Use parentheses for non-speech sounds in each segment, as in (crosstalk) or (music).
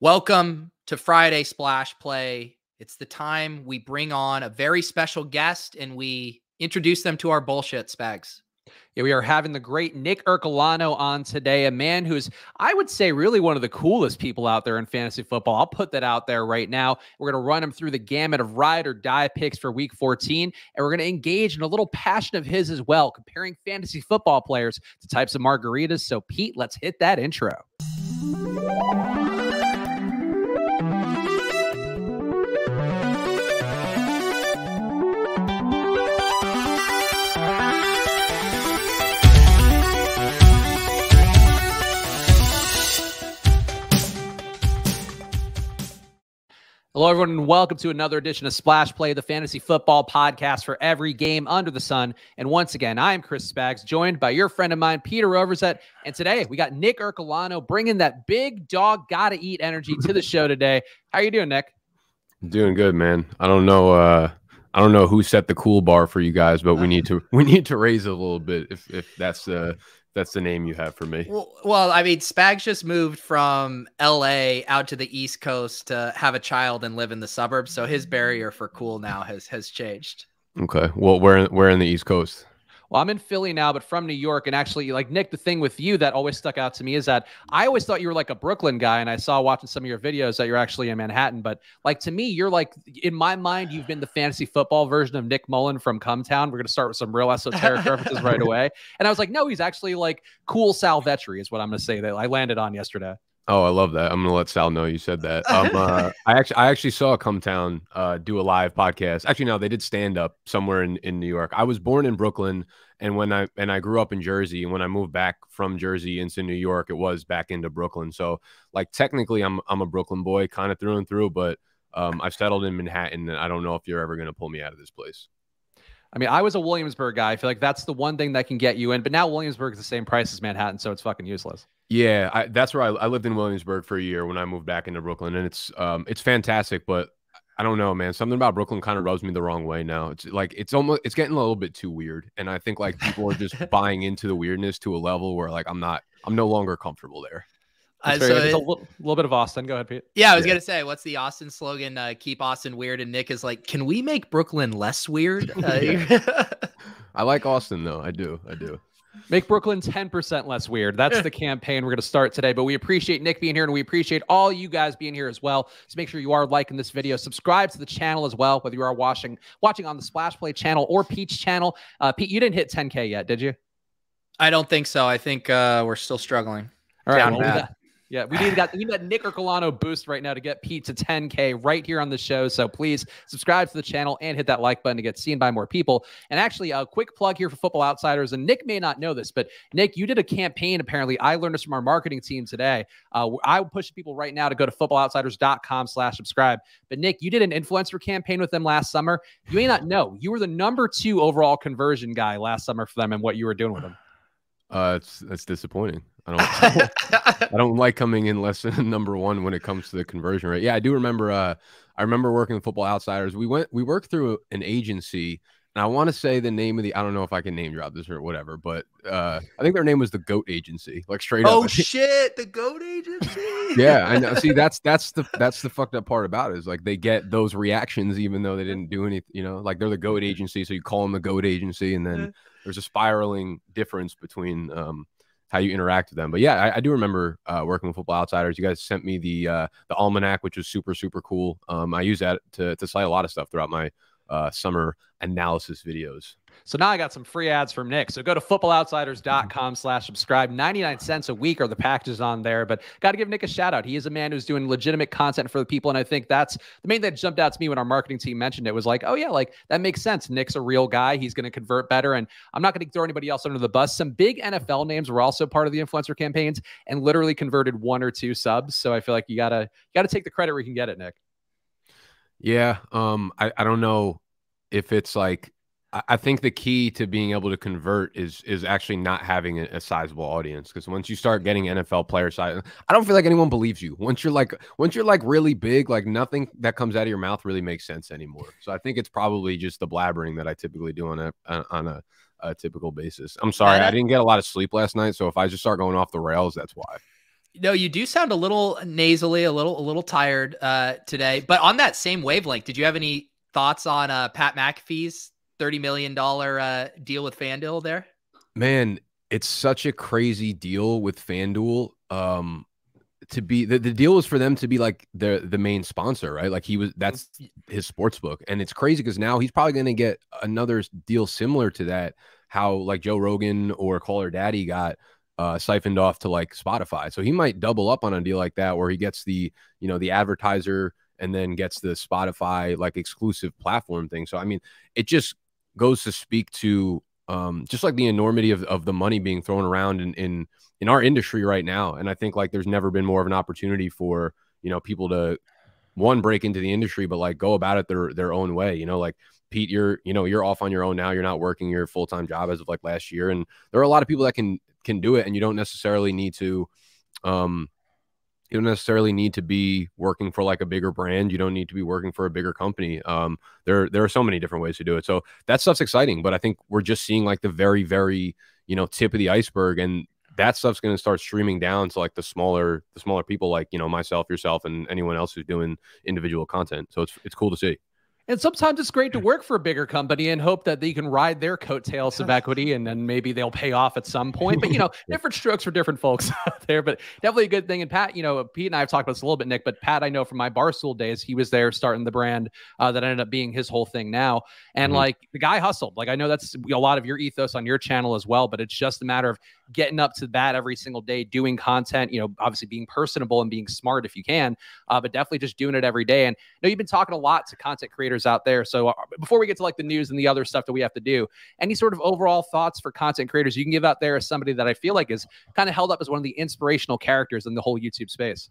Welcome to Friday Splash Play. It's the time we bring on a very special guest and we introduce them to our bullshit spags. Yeah, we are having the great Nick Ercolano on today, a man who's, I would say, really one of the coolest people out there in fantasy football. I'll put that out there right now. We're going to run him through the gamut of ride or die picks for week 14, and we're going to engage in a little passion of his as well, comparing fantasy football players to types of margaritas. So, Pete, let's hit that intro. Hello, everyone, and welcome to another edition of Splash Play, the fantasy football podcast for every game under the sun. And once again, I am Chris Spags, joined by your friend of mine, Peter Overzet. And today we got Nick Ercolano bringing that big dog gotta eat energy to the show today. How are you doing, Nick? Doing good, man. I don't know. Uh, I don't know who set the cool bar for you guys, but we need to we need to raise it a little bit if if that's uh that's the name you have for me. Well, well, I mean, Spags just moved from LA out to the East Coast to have a child and live in the suburbs. So his barrier for cool now has has changed. Okay. Well, where where in the East Coast? Well, I'm in Philly now, but from New York. And actually, like Nick, the thing with you that always stuck out to me is that I always thought you were like a Brooklyn guy. And I saw watching some of your videos that you're actually in Manhattan. But like to me, you're like, in my mind, you've been the fantasy football version of Nick Mullen from Cumtown. We're going to start with some real esoteric (laughs) references right away. And I was like, no, he's actually like cool Sal Vetri, is what I'm going to say that I landed on yesterday. Oh, I love that. I'm gonna let Sal know you said that. Um, (laughs) uh, I actually, I actually saw Cumtown uh, do a live podcast. Actually, no, they did stand up somewhere in, in New York. I was born in Brooklyn, and when I and I grew up in Jersey, and when I moved back from Jersey into New York, it was back into Brooklyn. So, like, technically, I'm I'm a Brooklyn boy, kind of through and through. But um, I've settled in Manhattan, and I don't know if you're ever gonna pull me out of this place. I mean, I was a Williamsburg guy. I feel like that's the one thing that can get you in. But now Williamsburg is the same price as Manhattan, so it's fucking useless. Yeah, I, that's where I, I, lived in Williamsburg for a year when I moved back into Brooklyn, and it's um it's fantastic, but I don't know, man. Something about Brooklyn kind of rubs me the wrong way now. It's like it's almost it's getting a little bit too weird, and I think like people are just (laughs) buying into the weirdness to a level where like I'm not I'm no longer comfortable there. Uh, so it's a little, little, bit of Austin. Go ahead, Pete. Yeah, I was yeah. gonna say, what's the Austin slogan? Uh, Keep Austin weird. And Nick is like, can we make Brooklyn less weird? (laughs) Uh, (laughs) I like Austin though. I do. I do. Make Brooklyn 10% less weird. That's the campaign we're going to start today. But we appreciate Nick being here and we appreciate all you guys being here as well. So make sure you are liking this video. Subscribe to the channel as well, whether you are watching watching on the Splash Play channel or Peach channel. Uh, Pete, you didn't hit 10K yet, did you? I don't think so. I think uh, we're still struggling. All right. Well, yeah, we need got we need that Nick Ercolano boost right now to get Pete to 10k right here on the show. So please subscribe to the channel and hit that like button to get seen by more people. And actually, a quick plug here for Football Outsiders. And Nick may not know this, but Nick, you did a campaign. Apparently, I learned this from our marketing team today. Uh, I would push people right now to go to footballoutsiders.com/slash-subscribe. But Nick, you did an influencer campaign with them last summer. You may not know you were the number two overall conversion guy last summer for them and what you were doing with them. Uh, it's that's disappointing. (laughs) I don't I don't like coming in less than (laughs) number one when it comes to the conversion rate. Yeah, I do remember. Uh, I remember working with Football Outsiders. We went we worked through an agency, and I want to say the name of the. I don't know if I can name drop this or whatever, but uh, I think their name was the Goat Agency. Like straight oh, up. Oh (laughs) shit, the Goat Agency. yeah, I know. See, that's that's the that's the fucked up part about it is like they get those reactions even though they didn't do anything. You know, like they're the Goat Agency, so you call them the Goat Agency, and then there's a spiraling difference between um how you interact with them. But yeah, I, I do remember uh, working with Football Outsiders. You guys sent me the uh, the almanac, which was super super cool. Um, I use that to to cite a lot of stuff throughout my uh, summer analysis videos. So now I got some free ads from Nick. So go to footballoutsiders.com slash subscribe. 99 cents a week are the packages on there. But got to give Nick a shout out. He is a man who's doing legitimate content for the people. And I think that's the main thing that jumped out to me when our marketing team mentioned it was like, oh, yeah, like that makes sense. Nick's a real guy. He's going to convert better. And I'm not going to throw anybody else under the bus. Some big NFL names were also part of the influencer campaigns and literally converted one or two subs. So I feel like you got to, you got to take the credit where you can get it, Nick. Yeah. Um, I, I don't know if it's like I think the key to being able to convert is is actually not having a, a sizable audience because once you start getting NFL player size, I don't feel like anyone believes you. Once you're like once you're like really big, like nothing that comes out of your mouth really makes sense anymore. So I think it's probably just the blabbering that I typically do on a on a, a typical basis. I'm sorry, I didn't get a lot of sleep last night, so if I just start going off the rails, that's why. No, you do sound a little nasally, a little a little tired uh, today. But on that same wavelength, did you have any thoughts on uh, Pat McAfee's thirty million dollar uh, deal with FanDuel there? Man, it's such a crazy deal with FanDuel. Um, to be the, the deal was for them to be like the the main sponsor, right? Like he was that's his sports book. And it's crazy because now he's probably gonna get another deal similar to that, how like Joe Rogan or Call Her Daddy got uh, siphoned off to like Spotify. So he might double up on a deal like that where he gets the, you know, the advertiser and then gets the Spotify like exclusive platform thing. So I mean, it just goes to speak to um, just like the enormity of, of the money being thrown around in, in in our industry right now. And I think like there's never been more of an opportunity for you know people to one break into the industry, but like go about it their their own way. You know, like Pete, you're you know you're off on your own now. You're not working your full time job as of like last year, and there are a lot of people that can can do it, and you don't necessarily need to. Um, you don't necessarily need to be working for like a bigger brand. You don't need to be working for a bigger company. Um, there, there are so many different ways to do it. So that stuff's exciting, but I think we're just seeing like the very, very, you know, tip of the iceberg. And that stuff's going to start streaming down to like the smaller, the smaller people like, you know, myself, yourself, and anyone else who's doing individual content. So it's, it's cool to see. And sometimes it's great to work for a bigger company and hope that they can ride their coattails of equity and then maybe they'll pay off at some point. But, you know, (laughs) different strokes for different folks (laughs) out there, but definitely a good thing. And Pat, you know, Pete and I have talked about this a little bit, Nick, but Pat, I know from my Barstool days, he was there starting the brand uh, that ended up being his whole thing now. And mm-hmm. like the guy hustled. Like I know that's a lot of your ethos on your channel as well, but it's just a matter of getting up to that every single day, doing content, you know, obviously being personable and being smart if you can, uh, but definitely just doing it every day. And I know you've been talking a lot to content creators out there. So uh, before we get to like the news and the other stuff that we have to do, any sort of overall thoughts for content creators you can give out there as somebody that I feel like is kind of held up as one of the inspirational characters in the whole YouTube space?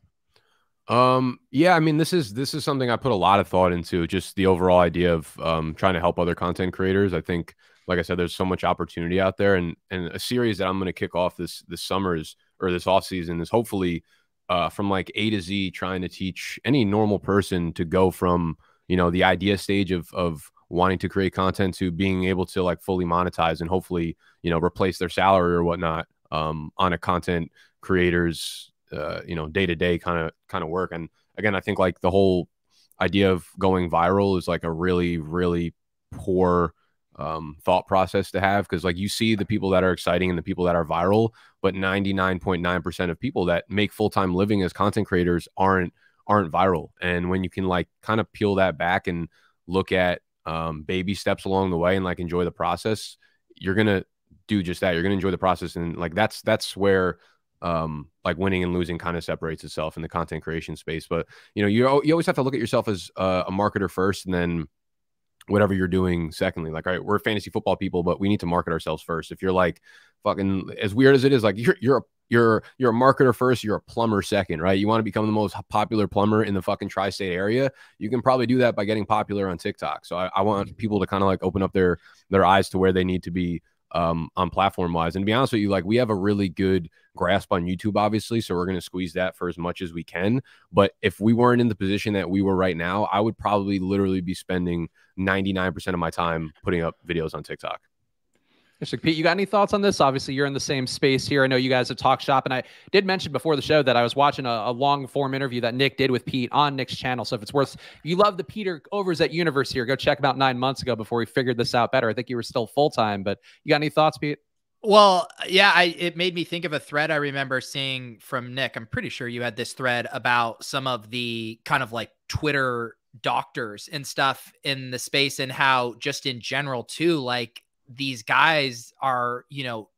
Um, yeah, I mean, this is this is something I put a lot of thought into, just the overall idea of um, trying to help other content creators. I think like I said, there's so much opportunity out there, and and a series that I'm going to kick off this this summer is or this off season is hopefully uh, from like A to Z, trying to teach any normal person to go from you know the idea stage of of wanting to create content to being able to like fully monetize and hopefully you know replace their salary or whatnot um, on a content creator's uh, you know day to day kind of kind of work. And again, I think like the whole idea of going viral is like a really really poor um, thought process to have because like you see the people that are exciting and the people that are viral, but 99.9% of people that make full-time living as content creators aren't aren't viral. And when you can like kind of peel that back and look at um, baby steps along the way and like enjoy the process, you're gonna do just that. You're gonna enjoy the process, and like that's that's where um like winning and losing kind of separates itself in the content creation space. But you know, you you always have to look at yourself as uh, a marketer first, and then whatever you're doing secondly like all right we're fantasy football people but we need to market ourselves first if you're like fucking as weird as it is like you're you're a you're you're a marketer first you're a plumber second right you want to become the most popular plumber in the fucking tri-state area you can probably do that by getting popular on tiktok so i, I want people to kind of like open up their their eyes to where they need to be um, on platform wise. And to be honest with you, like we have a really good grasp on YouTube, obviously. So we're going to squeeze that for as much as we can. But if we weren't in the position that we were right now, I would probably literally be spending 99% of my time putting up videos on TikTok. Mr. Pete, you got any thoughts on this? Obviously, you're in the same space here. I know you guys have talked shop, and I did mention before the show that I was watching a, a, long form interview that Nick did with Pete on Nick's channel. So if it's worth, you love the Peter Overzet Universe here, go check about nine months ago before we figured this out better. I think you were still full time, but you got any thoughts, Pete? Well, yeah, I it made me think of a thread I remember seeing from Nick. I'm pretty sure you had this thread about some of the kind of like Twitter doctors and stuff in the space and how just in general too like these guys are, you know,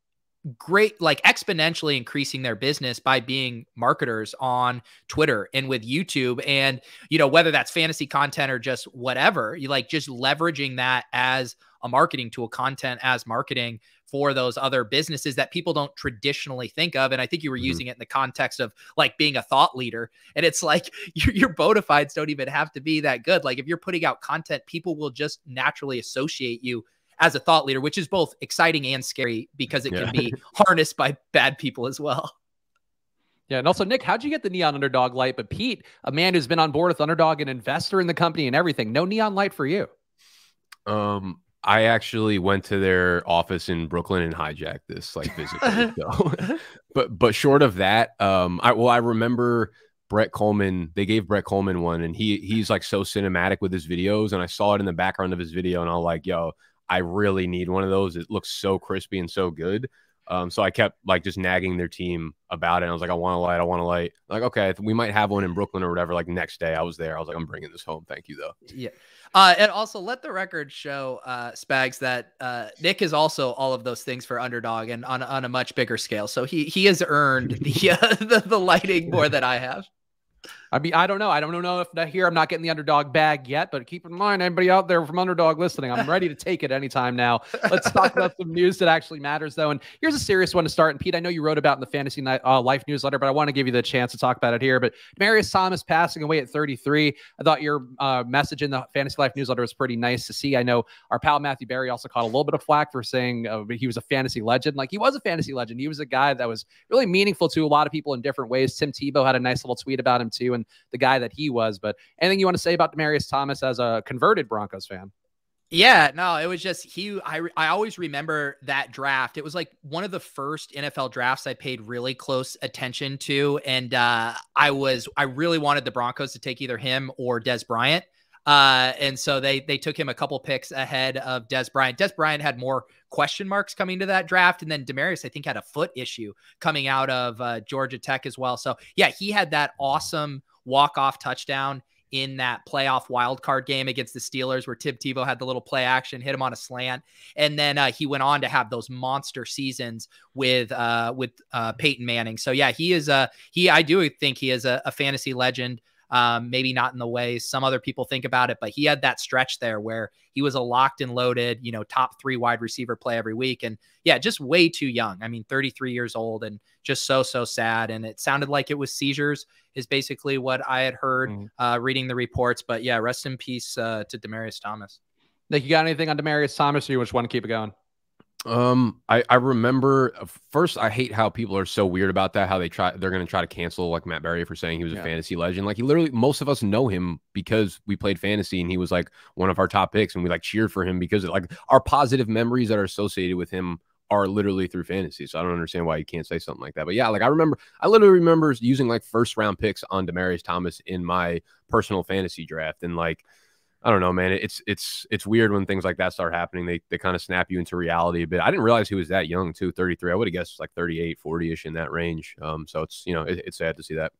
great like exponentially increasing their business by being marketers on Twitter and with YouTube and you know whether that's fantasy content or just whatever you like just leveraging that as a marketing tool content as marketing for those other businesses that people don't traditionally think of. And I think you were mm-hmm. using it in the context of like being a thought leader. And it's like (laughs) your, your bona fides don't even have to be that good. Like if you're putting out content people will just naturally associate you as a thought leader, which is both exciting and scary because it yeah. can be (laughs) harnessed by bad people as well. Yeah, and also Nick, how'd you get the neon underdog light? But Pete, a man who's been on board with underdog, an investor in the company and everything, no neon light for you. Um, I actually went to their office in Brooklyn and hijacked this like (laughs) physically. so. (laughs) but but short of that, um, I well I remember Brett Kollmann. They gave Brett Kollmann one, and he he's like so cinematic with his videos, and I saw it in the background of his video, and I was like, yo, I really need one of those. It looks so crispy and so good. Um, so I kept like just nagging their team about it. I was like, I want a light, I want a light. Like, okay, we might have one in Brooklyn or whatever. Like next day, I was there. I was like, I'm bringing this home. Thank you, though. Yeah. Uh, and also let the record show, uh, Spags, that uh, Nick is also all of those things for underdog and on, on a much bigger scale. So he he has earned the (laughs) uh, the, the lighting more than I have. I mean, I don't know. I don't know if here I'm not getting the underdog bag yet, but keep in mind, anybody out there from underdog listening, I'm ready to take it anytime now. Let's talk about some news that actually matters, though. And here's a serious one to start. And Pete, I know you wrote about in the Fantasy Night uh, Life newsletter, but I want to give you the chance to talk about it here. But Marius Thomas passing away at 33. I thought your uh, message in the Fantasy Life newsletter was pretty nice to see. I know our pal Matthew Berry also caught a little bit of flack for saying uh, he was a fantasy legend. Like he was a fantasy legend. He was a guy that was really meaningful to a lot of people in different ways. Tim Tebow had a nice little tweet about him too, and the guy that he was. But anything you want to say about Demaryius Thomas as a converted Broncos fan? Yeah, no, it was just he. I I always remember that draft. It was like one of the first NFL drafts I paid really close attention to, and uh, I was I really wanted the Broncos to take either him or Dez Bryant. Uh, and so they they took him a couple picks ahead of Dez Bryant. Dez Bryant had more question marks coming to that draft, and then Demaryius I think had a foot issue coming out of uh, Georgia Tech as well. So yeah, he had that awesome walk off touchdown in that playoff wild card game against the Steelers, where Tim Tebow had the little play action, hit him on a slant, and then uh, he went on to have those monster seasons with uh, with uh, Peyton Manning. So yeah, he is a he. I do think he is a, a fantasy legend. Um, maybe not in the way some other people think about it, but he had that stretch there where he was a locked and loaded, you know, top three wide receiver play every week. And yeah, just way too young. I mean, 33 years old and just so, so sad. And it sounded like it was seizures, is basically what I had heard mm. uh, reading the reports. But yeah, rest in peace uh, to Demaryius Thomas. Nick, you got anything on Demaryius Thomas or you just want to keep it going? Um, I I remember uh, first. I hate how people are so weird about that. How they try they're going to try to cancel like Matt Berry for saying he was yeah. a fantasy legend. Like he literally, most of us know him because we played fantasy and he was like one of our top picks, and we like cheered for him because of, like our positive memories that are associated with him are literally through fantasy. So I don't understand why you can't say something like that. But yeah, like I remember, I literally remember using like first round picks on Demaryius Thomas in my personal fantasy draft, and like I don't know, man. It's it's it's weird when things like that start happening. They they kind of snap you into reality a bit. I didn't realize he was that young too, 33. I would have guessed like 38, 40ish in that range. Um, so it's you know it, it's sad to see that.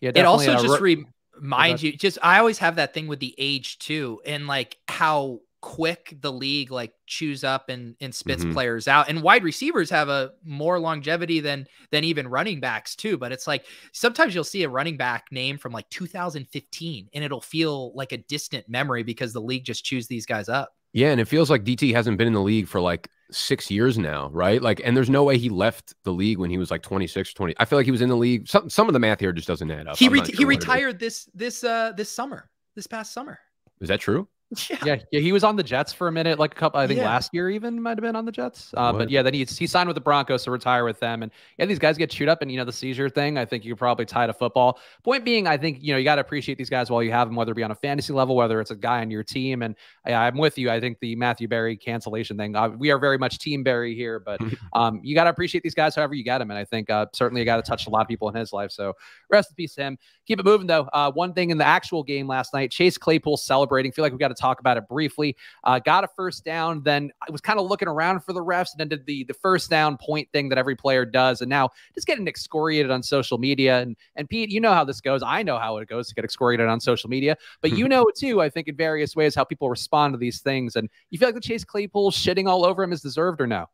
Yeah, it also just reminds you. Just I always have that thing with the age too, and like how quick the league like chews up and and spits mm-hmm. players out. And wide receivers have a more longevity than than even running backs too. But it's like sometimes you'll see a running back name from like 2015 and it'll feel like a distant memory because the league just chews these guys up. Yeah and it feels like DT hasn't been in the league for like 6 years now right? Like and there's no way he left the league when he was like 26 20 I feel like he was in the league. Some some of the math here just doesn't add up. He re- sure he retired this this uh this summer this past summer. Is that true yeah. yeah, yeah, he was on the Jets for a minute, like a couple. I think yeah. last year even might have been on the Jets. Uh, but yeah, then he he signed with the Broncos to retire with them, and yeah, these guys get chewed up, and you know the seizure thing. I think you could probably tie to football. Point being, I think you know you got to appreciate these guys while you have them, whether it be on a fantasy level, whether it's a guy on your team. And I, am with you. I think the Matthew Berry cancellation thing. Uh, we are very much Team Berry here, but (laughs) um, you got to appreciate these guys however you get them. And I think uh, certainly you got to touch a lot of people in his life. So rest in peace to him. Keep it moving though. Uh, one thing in the actual game last night, Chase Claypool celebrating. Feel like we got to talk about it briefly. Uh, got a first down. Then I was kind of looking around for the refs and then did the the first down point thing that every player does. And now just getting excoriated on social media. And and Pete, you know how this goes. I know how it goes to get excoriated on social media, but you (laughs) know too. I think in various ways how people respond to these things. And you feel like the Chase Claypool shitting all over him is deserved or no?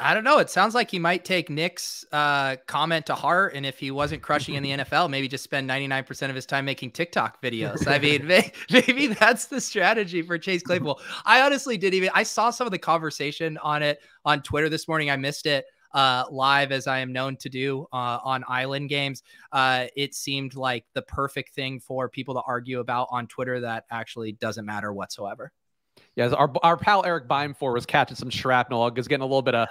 I don't know. It sounds like he might take Nick's uh, comment to heart, and if he wasn't crushing in the (laughs) NFL, maybe just spend 99% of his time making TikTok videos. I mean, (laughs) maybe that's the strategy for Chase Claypool. I honestly didn't even. I saw some of the conversation on it on Twitter this morning. I missed it uh, live as I am known to do uh, on island games. Uh, it seemed like the perfect thing for people to argue about on Twitter that actually doesn't matter whatsoever. Yeah, our, our pal Eric Beimfohr was catching some shrapnel. Was getting a little bit of.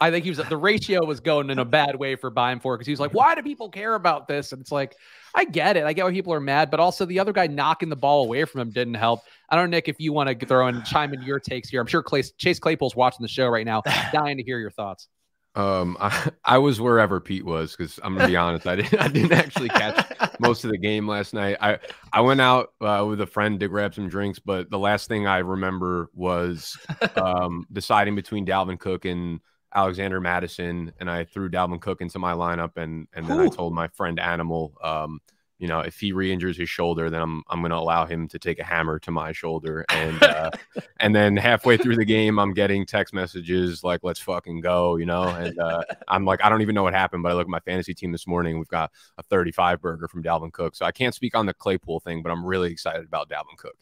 I think he was the ratio was going in a bad way for Beimfohr because he was like, "Why do people care about this?" And it's like, I get it. I get why people are mad, but also the other guy knocking the ball away from him didn't help. I don't know, Nick, if you want to throw in chime in your takes here. I'm sure Clay, Chase Claypool's watching the show right now, dying to hear your thoughts. Um, I, (laughs) I was wherever Pete was because I'm gonna be honest, I didn't I didn't actually catch most of the game last night. I I went out uh, with a friend to grab some drinks, but the last thing I remember was um, deciding between Dalvin Cook and Alexander Mattison, and I threw Dalvin Cook into my lineup, and and then Ooh. I told my friend Animal, um, you know, if he re-injures his shoulder, then I'm I'm going to allow him to take a hammer to my shoulder, and uh, (laughs) and then halfway through the game, I'm getting text messages like "Let's fucking go," you know, and uh, I'm like, I don't even know what happened, but I look at my fantasy team this morning. We've got a 35 burger from Dalvin Cook, so I can't speak on the Claypool thing, but I'm really excited about Dalvin Cook.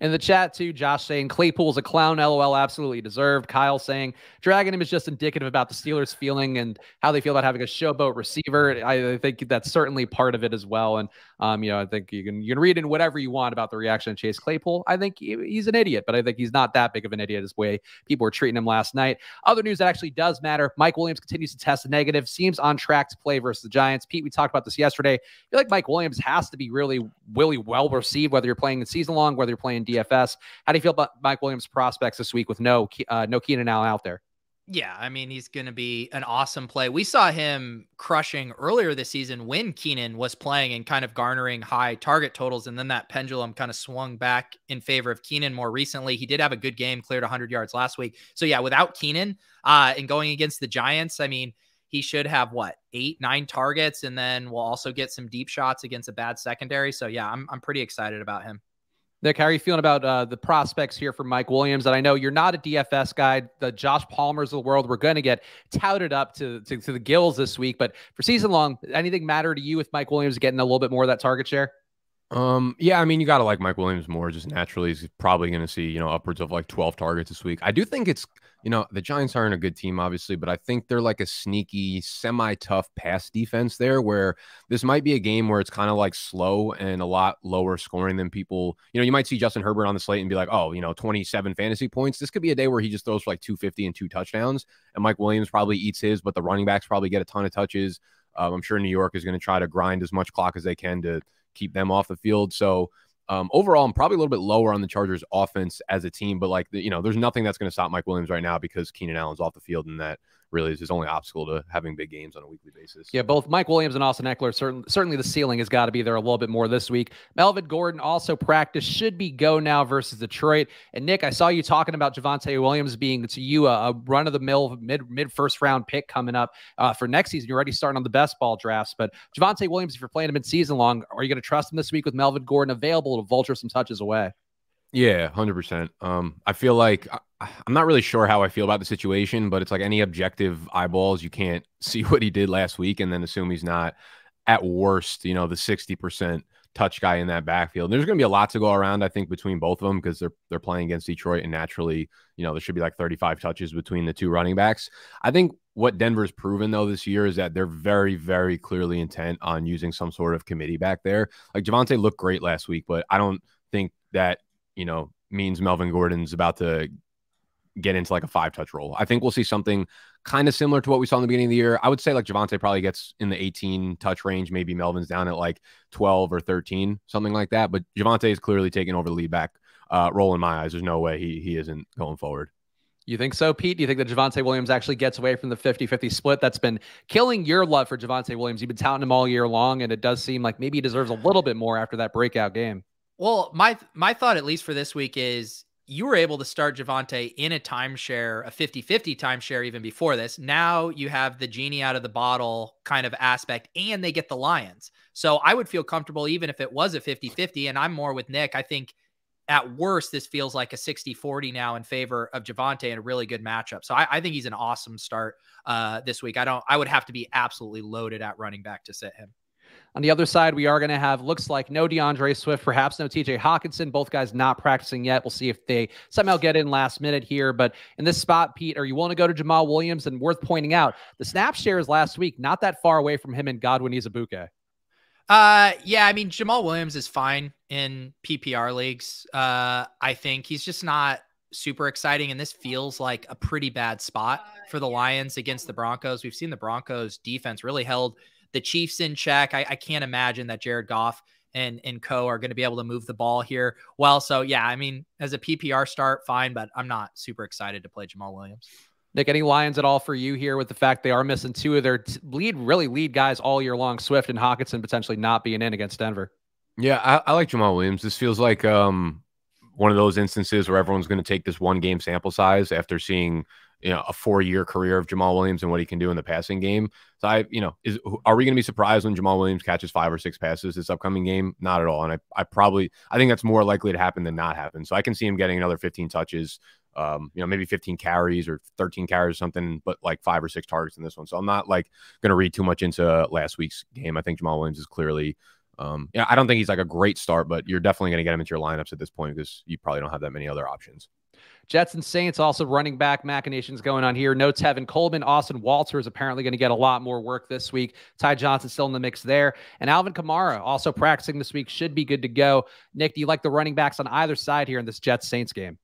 In the chat, too, Josh saying Claypool's a clown. LOL, absolutely deserved. Kyle saying dragging him is just indicative about the Steelers' feeling and how they feel about having a showboat receiver. I, I think that's certainly part of it as well. And um, you know, I think you can you can read in whatever you want about the reaction of Chase Claypool. I think he, he's an idiot, but I think he's not that big of an idiot as way people were treating him last night. Other news that actually does matter: Mike Williams continues to test negative, seems on track to play versus the Giants. Pete, we talked about this yesterday. I feel like Mike Williams has to be really, really well received, whether you're playing the season long, whether you're playing DFS. How do you feel about Mike Williams' prospects this week with no uh, no Keenan Allen out there? Yeah, I mean, he's going to be an awesome play. We saw him crushing earlier this season when Keenan was playing and kind of garnering high target totals. And then that pendulum kind of swung back in favor of Keenan more recently. He did have a good game, cleared 100 yards last week. So, yeah, without Keenan uh, and going against the Giants, I mean, he should have what, eight, nine targets. And then we'll also get some deep shots against a bad secondary. So, yeah, I'm, I'm pretty excited about him. Nick, how are you feeling about uh, the prospects here for Mike Williams? And I know you're not a DFS guy. The Josh Palmers of the world, we're going to get touted up to, to, to the gills this week. But for season long, anything matter to you with Mike Williams getting a little bit more of that target share? Um, yeah, I mean, you got to like Mike Williams more. Just naturally, he's probably going to see you know upwards of like 12 targets this week. I do think it's you know, the Giants aren't a good team, obviously, but I think they're like a sneaky, semi tough pass defense there where this might be a game where it's kind of like slow and a lot lower scoring than people. You know, you might see Justin Herbert on the slate and be like, oh, you know, 27 fantasy points. This could be a day where he just throws for like 250 and two touchdowns. And Mike Williams probably eats his, but the running backs probably get a ton of touches. Um, I'm sure New York is going to try to grind as much clock as they can to keep them off the field. So, um, overall, I'm probably a little bit lower on the Chargers offense as a team, but like, you know, there's nothing that's going to stop Mike Williams right now because Keenan Allen's off the field and that really is his only obstacle to having big games on a weekly basis. Yeah, both Mike Williams and Austin Ekeler certain, certainly the ceiling has got to be there a little bit more this week. Melvin Gordon also practice should be go now versus Detroit. And Nick, I saw you talking about Javonte Williams being to you a, a run of the mill mid mid first round pick coming up uh, for next season. You're already starting on the best ball drafts, but Javonte Williams, if you're playing him in season long, are you going to trust him this week with Melvin Gordon available to vulture some touches away? Yeah, hundred percent. Um, I feel like I, I'm not really sure how I feel about the situation, but it's like any objective eyeballs, you can't (laughs) see what he did last week and then assume he's not at worst, you know, the sixty percent touch guy in that backfield. And there's going to be a lot to go around, I think, between both of them because they're they're playing against Detroit, and naturally, you know, there should be like 35 touches between the two running backs. I think what Denver's proven though this year is that they're very, very clearly intent on using some sort of committee back there. Like Javonte looked great last week, but I don't think that you know, means Melvin Gordon's about to get into like a five touch role. I think we'll see something kind of similar to what we saw in the beginning of the year. I would say like Javonte probably gets in the 18 touch range. Maybe Melvin's down at like 12 or 13, something like that. But Javonte is clearly taking over the lead back uh, role in my eyes. There's no way he, he isn't going forward. You think so, Pete? Do you think that Javonte Williams actually gets away from the 50 50 split that's been killing your love for Javonte Williams? You've been touting him all year long, and it does seem like maybe he deserves a little bit more after that breakout game. Well, my my thought at least for this week is you were able to start Javonte in a timeshare, a 50-50 timeshare even before this. Now you have the genie out of the bottle kind of aspect and they get the Lions. So I would feel comfortable even if it was a 50-50 and I'm more with Nick. I think at worst this feels like a 60-40 now in favor of Javonte and a really good matchup. So I, I think he's an awesome start uh, this week. I don't I would have to be absolutely loaded at running back to sit him. On the other side, we are going to have looks like no DeAndre Swift, perhaps no TJ Hockenson. Both guys not practicing yet. We'll see if they somehow get in last minute here. But in this spot, Pete, are you willing to go to Jamaal Williams? And worth pointing out, the snap shares last week not that far away from him and Godwin Igwebuike. Uh, yeah, I mean Jamaal Williams is fine in PPR leagues. Uh, I think he's just not super exciting, and this feels like a pretty bad spot for the Lions against the Broncos. We've seen the Broncos defense really held the Chiefs in check. I, I can't imagine that Jared Goff and and Co are going to be able to move the ball here. Well, so yeah, I mean, as a PPR start, fine, but I'm not super excited to play Jamaal Williams. Nick, any Lions at all for you here with the fact they are missing two of their t- lead, really lead guys all year long, Swift and Hockenson potentially not being in against Denver? Yeah, I, I like Jamaal Williams. This feels like um, one of those instances where everyone's going to take this one game sample size after seeing you know a four year career of Jamaal Williams and what he can do in the passing game. So I, you know, is are we going to be surprised when Jamaal Williams catches five or six passes this upcoming game? Not at all. And I, I probably I think that's more likely to happen than not happen. So I can see him getting another 15 touches um, you know, maybe 15 carries or 13 carries or something, but like five or six targets in this one. So I'm not like going to read too much into last week's game. I think Jamaal Williams is clearly, um, yeah, I don't think he's like a great start, but you're definitely going to get him into your lineups at this point because you probably don't have that many other options. Jets and Saints also running back machinations going on here. Notes Tevin Coleman, Austin Walter is apparently going to get a lot more work this week. Ty Johnson still in the mix there. And Alvin Kamara also practicing this week, should be good to go. Nick, do you like the running backs on either side here in this Jets Saints game?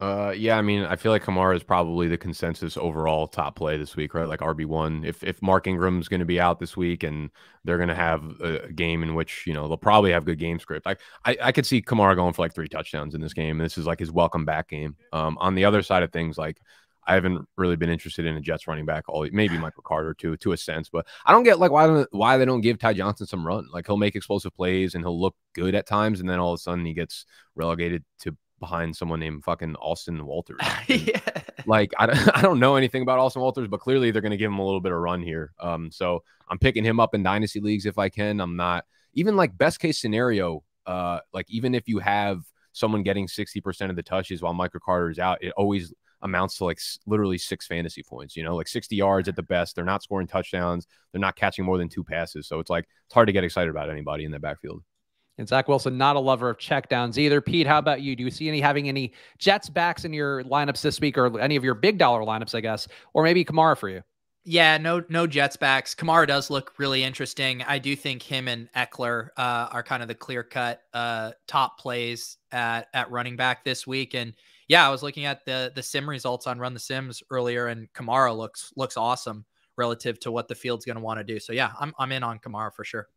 Uh, yeah, I mean, I feel like Kamara is probably the consensus overall top play this week, right? Like RB one. If if Mark Ingram's going to be out this week and they're going to have a game in which you know they'll probably have good game script. Like I, I could see Kamara going for like three touchdowns in this game. This is like his welcome back game. Um, on the other side of things, like I haven't really been interested in a Jets running back. All maybe (sighs) Michael Carter too, to a sense, but I don't get like why don't why they don't give Ty Johnson some run. Like he'll make explosive plays and he'll look good at times, and then all of a sudden he gets relegated to behind someone named fucking Austin Walters. (laughs) yeah. Like I don't, (laughs) I don't know anything about Austin Walters, but clearly they're going to give him a little bit of run here. Um, so I'm picking him up in dynasty leagues if I can. I'm not even like best case scenario. Uh, like even if you have someone getting 60% of the touches while Michael Carter is out, it always amounts to like literally six fantasy points, you know, like 60 yards at the best. They're not scoring touchdowns. They're not catching more than two passes. So it's like, it's hard to get excited about anybody in the backfield. And Zach Wilson, not a lover of checkdowns either. Pete, how about you? Do you see any having any Jets backs in your lineups this week, or any of your big dollar lineups, I guess, or maybe Kamara for you? Yeah, no, no Jets backs. Kamara does look really interesting. I do think him and Ekeler uh, are kind of the clear cut uh, top plays at at running back this week. And yeah, I was looking at the the sim results on Run the Sims earlier, and Kamara looks looks awesome relative to what the field's going to want to do. So yeah, I'm I'm in on Kamara for sure.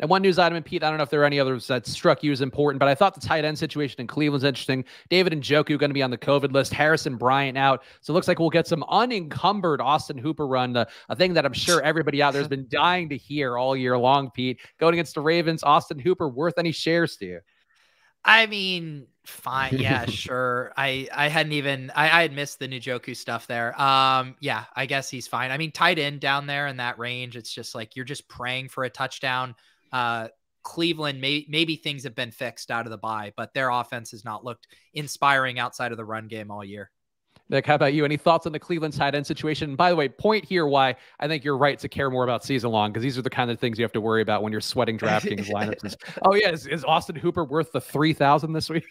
And one news item, and Pete, I don't know if there are any others that struck you as important, but I thought the tight end situation in Cleveland's interesting. David Njoku going to be on the COVID list. Harrison Bryant out. So it looks like we'll get some unencumbered Austin Hooper run, uh, a thing that I'm sure everybody out there has (laughs) been dying to hear all year long, Pete. Going against the Ravens, Austin Hooper worth any shares to you? I mean, fine. Yeah, (laughs) sure. I I hadn't even I, I had missed the Njoku stuff there. Um, yeah, I guess he's fine. I mean, tight end down there in that range, it's just like you're just praying for a touchdown uh, Cleveland, may, maybe things have been fixed out of the bye, but their offense has not looked inspiring outside of the run game all year. Nick, how about you? Any thoughts on the Cleveland tight end situation? And by the way, point here why I think you're right to care more about season long because these are the kind of things you have to worry about when you're sweating (laughs) DraftKings lineups. (laughs) oh yeah, is, is Austin Hooper worth the three thousand this week?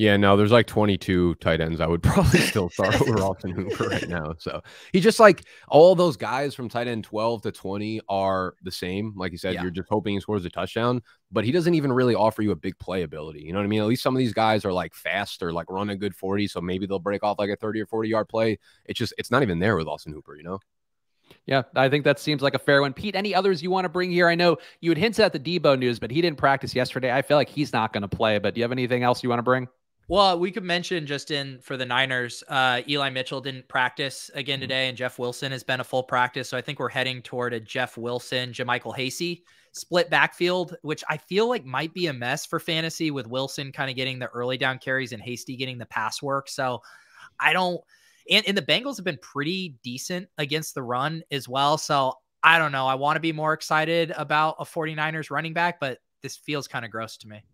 Yeah, no, there's like 22 tight ends. I would (laughs) probably still start over (laughs) Austin Hooper right now. So he just like all those guys from tight end 12 to 20 are the same. Like you said, yeah. you're just hoping he scores a touchdown, but he doesn't even really offer you a big play ability. You know what I mean? At least some of these guys are like fast or like run a good 40. So maybe they'll break off like a 30 or 40 yard play. It's just, it's not even there with Austin Hooper, you know? Yeah, I think that seems like a fair one. Pete, any others you want to bring here? I know you had hinted at the Deebo news, but he didn't practice yesterday. I feel like he's not going to play, but do you have anything else you want to bring? Well, we could mention just in for the Niners, uh, Eli Mitchell didn't practice again mm-hmm. today, and Jeff Wilson has been a full practice. So I think we're heading toward a Jeff Wilson, JaMycal Hasty split backfield, which I feel like might be a mess for fantasy with Wilson kind of getting the early down carries and Hasty getting the pass work. So I don't, and, and the Bengals have been pretty decent against the run as well. So I don't know. I want to be more excited about a 49ers running back, but this feels kind of gross to me.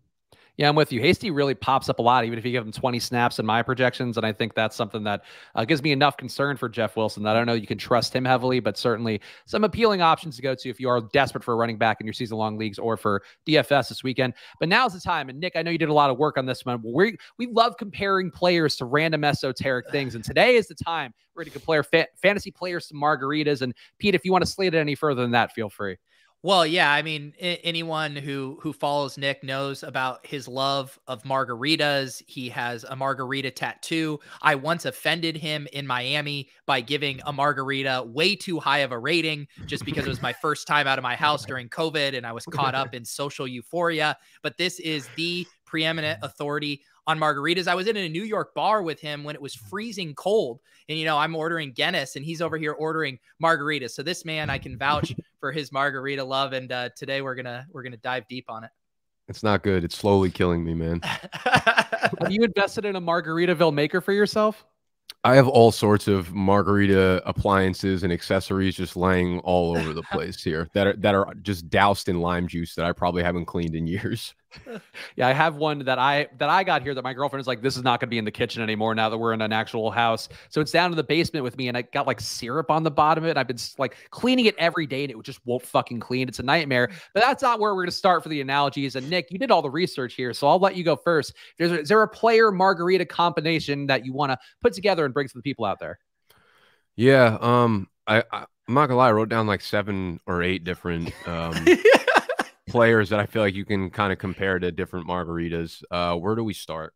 Yeah, I'm with you. Hasty really pops up a lot, even if you give him 20 snaps in my projections. And I think that's something that uh, gives me enough concern for Jeff Wilson that I don't know you can trust him heavily, but certainly some appealing options to go to if you are desperate for a running back in your season long leagues or for DFS this weekend. But now's the time. And Nick, I know you did a lot of work on this one. We we love comparing players to random esoteric things. And today is the time we're going to compare fa- fantasy players to margaritas. And Pete, if you want to slate it any further than that, feel free. Well, yeah, I mean, I- anyone who who follows Nick knows about his love of margaritas. He has a margarita tattoo. I once offended him in Miami by giving a margarita way too high of a rating just because it was my first time out of my house during COVID and I was caught up in (laughs) social euphoria. But this is the preeminent authority on margaritas. I was in a New York bar with him when it was freezing cold. And, you know, I'm ordering Guinness and he's over here ordering margaritas. So this man, I can vouch (laughs) for his margarita love. And uh, today we're going to, we're going to dive deep on it. It's not good. It's slowly killing me, man. (laughs) Have you invested in a Margaritaville maker for yourself? I have all sorts of margarita appliances and accessories just laying all over the (laughs) place here that are that are just doused in lime juice that I probably haven't cleaned in years. (laughs) Yeah, I have one that I that I got here that my girlfriend is like, this is not going to be in the kitchen anymore now that we're in an actual house. So it's down in the basement with me, and I got like syrup on the bottom of it. I've been like cleaning it every day, and it just won't fucking clean. It's a nightmare. But that's not where we're going to start for the analogies. And Nick, you did all the research here, so I'll let you go first. There's is there a player margarita combination that you want to put together and bring to the people out there? Yeah, um, I, I I'm not gonna lie, I wrote down like seven or eight different um (laughs) players that I feel like you can kind of compare to different margaritas. Uh, where do we start?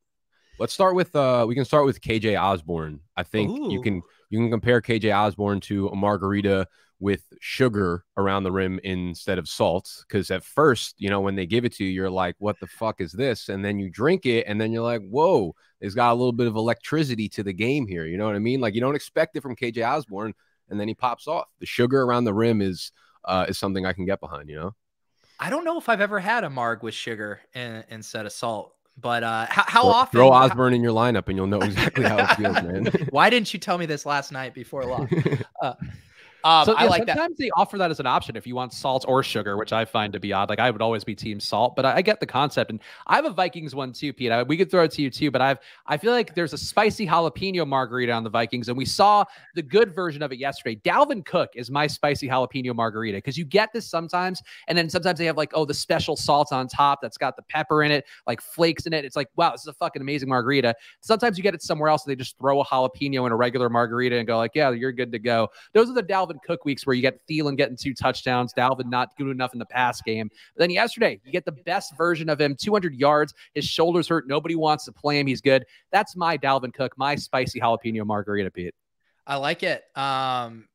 Let's start with uh, we can start with KJ Osborn. I think you can you can compare KJ Osborn to a margarita with sugar around the rim instead of salt. Because at first, you know, when they give it to you, you're like, "What the fuck is this?" And then you drink it, and then you're like, "Whoa, it's got a little bit of electricity to the game here." You know what I mean? Like you don't expect it from KJ Osborn, and then he pops off. The sugar around the rim is uh, is something I can get behind. You know. I don't know if I've ever had a marg with sugar in, instead of salt, but uh, how, how often? Throw how- Osborn in your lineup, and you'll know exactly how it feels, man. (laughs) why didn't you tell me this last night before lock? (laughs) Um, so I yeah, like that. sometimes they offer that as an option if you want salt or sugar, which I find to be odd. Like I would always be team salt, but I, I get the concept. And I have a Vikings one too, Pete. I, we could throw it to you too, but I've I feel like there's a spicy jalapeno margarita on the Vikings, and we saw the good version of it yesterday. Dalvin Cook is my spicy jalapeno margarita because you get this sometimes, and then sometimes they have like oh the special salt on top that's got the pepper in it, like flakes in it. It's like wow, this is a fucking amazing margarita. Sometimes you get it somewhere else, and they just throw a jalapeno in a regular margarita and go like yeah, you're good to go. Those are the Dalvin Cook weeks where you get Thielen getting two touchdowns, Dalvin not good enough in the pass game. But then yesterday, you get the best version of him, 200 yards. His shoulders hurt. Nobody wants to play him. He's good. That's my Dalvin Cook, my spicy jalapeno margarita, Pete. I like it. Um,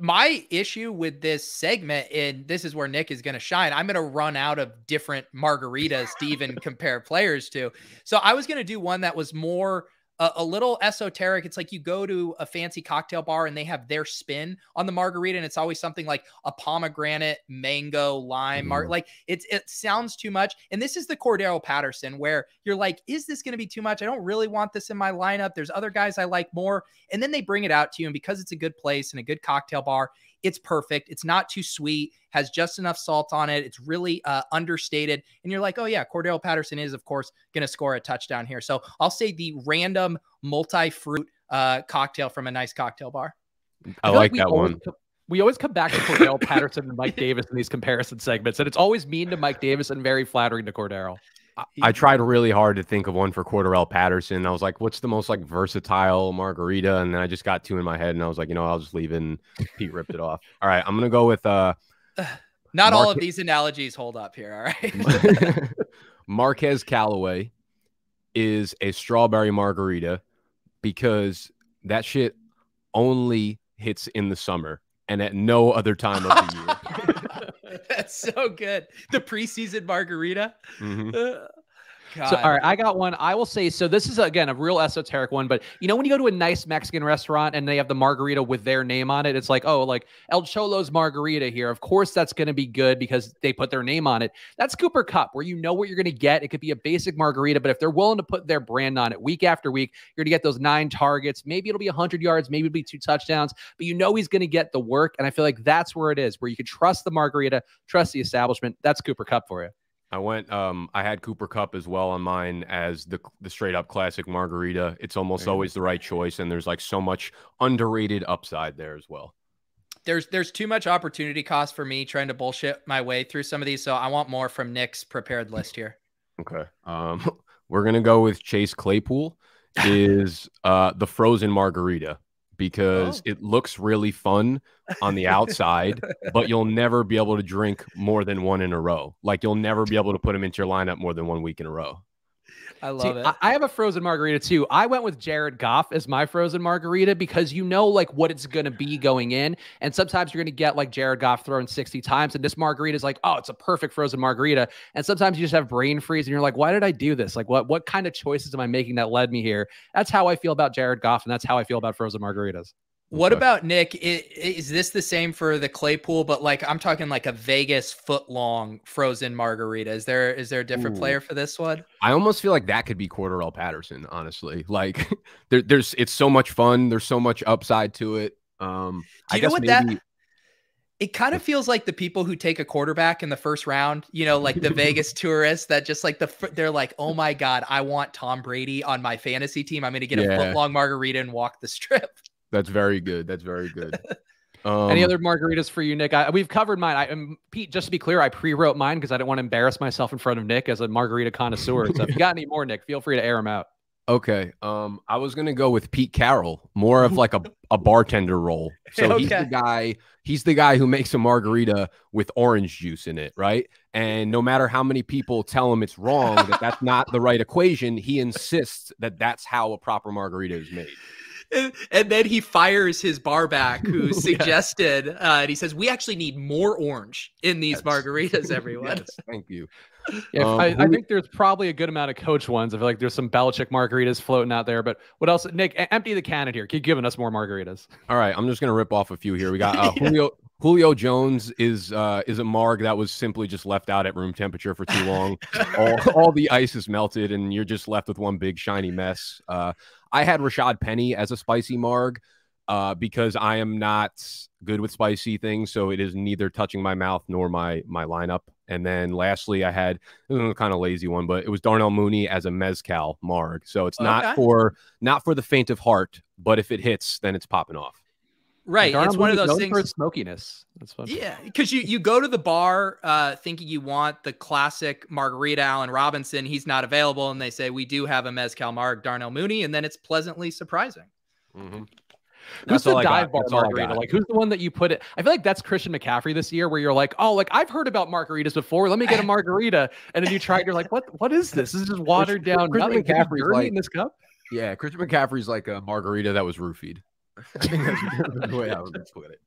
my issue with this segment, and this is where Nick is going to shine. I'm going to run out of different margaritas to even (laughs) compare players to. So I was going to do one that was more a, a little esoteric. It's like you go to a fancy cocktail bar and they have their spin on the margarita, and it's always something like a pomegranate, mango, lime. Mar- Mm. like it's it sounds too much. And this is the Cordero Patterson where you're like, is this going to be too much? I don't really want this in my lineup. There's other guys I like more, and then they bring it out to you, and because it's a good place and a good cocktail bar, it's perfect. It's not too sweet, has just enough salt on it. It's really uh, understated. And you're like, oh, yeah, Cordell Patterson is, of course, going to score a touchdown here. So I'll say the random multi fruit uh, cocktail from a nice cocktail bar. I feel like we that one. we always come back to Cordell Patterson and Mike Davis in these comparison segments, and it's always mean to Mike Davis and very flattering to Cordero. I tried really hard to think of one for Cordarrelle Patterson. I was like, what's the most like versatile margarita? And then I just got two in my head and I was like, you know, I'll just leave it and Pete ripped it off. All right, I'm gonna go with uh (sighs) Not all of these analogies hold up here. All right. (laughs) Marquez Callaway is a strawberry margarita because that shit only hits in the summer and at no other time of the year. (laughs) (laughs) That's so good. The preseason margarita. Mhm. Uh, God. So, all right, I got one. I will say so. This is again a real esoteric one, but you know when you go to a nice Mexican restaurant and they have the margarita with their name on it, it's like oh, like El Cholo's margarita here. Of course, that's going to be good because they put their name on it. That's Cooper Kupp, where you know what you're going to get. It could be a basic margarita, but if they're willing to put their brand on it week after week, you're going to get those nine targets. Maybe it'll be 100 yards, maybe it'll be two touchdowns, but you know he's going to get the work. And I feel like that's where it is, where you can trust the margarita, trust the establishment. That's Cooper Kupp for you. I went um I had Cooper Kupp as well on mine as the the straight up classic margarita. It's almost There you go. always the right choice and there's like so much underrated upside there as well. there's there's too much opportunity cost for me trying to bullshit my way through some of these. So I want more from Nick's prepared list here. Okay. Um (laughs) we're going to go with Chase Claypool (laughs) is uh the frozen margarita because Oh. it looks really fun on the outside, but you'll never be able to drink more than one in a row. Like you'll never be able to put them into your lineup more than one week in a row. I See, love it. I, I have a frozen margarita too. I went with Jared Goff as my frozen margarita because you know like what it's gonna be going in, and sometimes you're gonna get like Jared Goff thrown 60 times, and this margarita is like, oh, it's a perfect frozen margarita. And sometimes you just have brain freeze, and you're like, why did I do this? Like, what what kind of choices am I making that led me here? That's how I feel about Jared Goff, and that's how I feel about frozen margaritas. What Okay. about Nick? I- Is this the same for the Claypool? But like, I'm talking like a Vegas foot long frozen margarita. Is there is there a different Ooh. player for this one? I almost feel like that could be Cordarrelle Patterson, honestly. Like (laughs) there, there's it's so much fun. There's so much upside to it. Um Do I you know guess what that- It kind of feels like the people who take a quarterback in the first round, you know, like the (laughs) Vegas tourists that just like the they're like, oh my god, I want Tom Brady on my fantasy team. I'm going to get a Yeah. foot long margarita and walk the strip. That's very good. That's very good. (laughs) Um, Any other margaritas for you, Nick? I, we've covered mine. I, um, Pete, just to be clear, I pre-wrote mine because I didn't want to embarrass myself in front of Nick as a margarita connoisseur. So if you got any more, Nick, feel free to air them out. Okay. Um, I was gonna go with Pete Carroll, more of like a, a bartender role. (laughs) So he's the guy, he's the guy who makes a margarita with orange juice in it, right? And no matter how many people tell him it's wrong, that that's not the right equation, he insists that that's how a proper margarita is made. And, and then he fires his bar back who (laughs) suggested, uh, and he says, We actually need more orange in these Yes. margaritas, (laughs) everyone. Yes, thank you. Yeah, Um, I, I think there's probably a good amount of coach ones. I feel like there's some Belichick margaritas floating out there. But what else? Nick, empty the can here. Keep giving us more margaritas. All right, I'm just gonna rip off a few here. We got uh, (laughs) Julio. Julio Jones is uh, is a marg that was simply just left out at room temperature for too long. all, all the ice is melted, and you're just left with one big shiny mess. Uh, I had Rashaad Penny as a spicy marg uh, because I am not good with spicy things, so it is neither touching my mouth nor my my lineup. And then lastly, I had kind of lazy one, but it was Darnell Mooney as a mezcal marg. So it's not Okay. for not for the faint of heart, but if it hits, then it's popping off. Right. Darnell it's one of those known for things. its smokiness. That's what. Yeah, because you you go to the bar uh, thinking you want the classic margarita Allen Robinson. He's not available, and they say we do have a mezcal marg Darnell Mooney, and then it's pleasantly surprising. Mm-hmm. Who's That's the dive bar That's all I margarita? Like, who's the one that you put it? I feel like that's Christian McCaffrey this year, where you're like, oh, like I've heard about margaritas before. Let me get a (laughs) margarita, and then you try it. You're like, what? What is this? This is just watered down. Christian nothing. McCaffrey's like- in this cup. Yeah, Christian McCaffrey's like a margarita that was roofied. (laughs) I think that's (laughs) the way I would put it.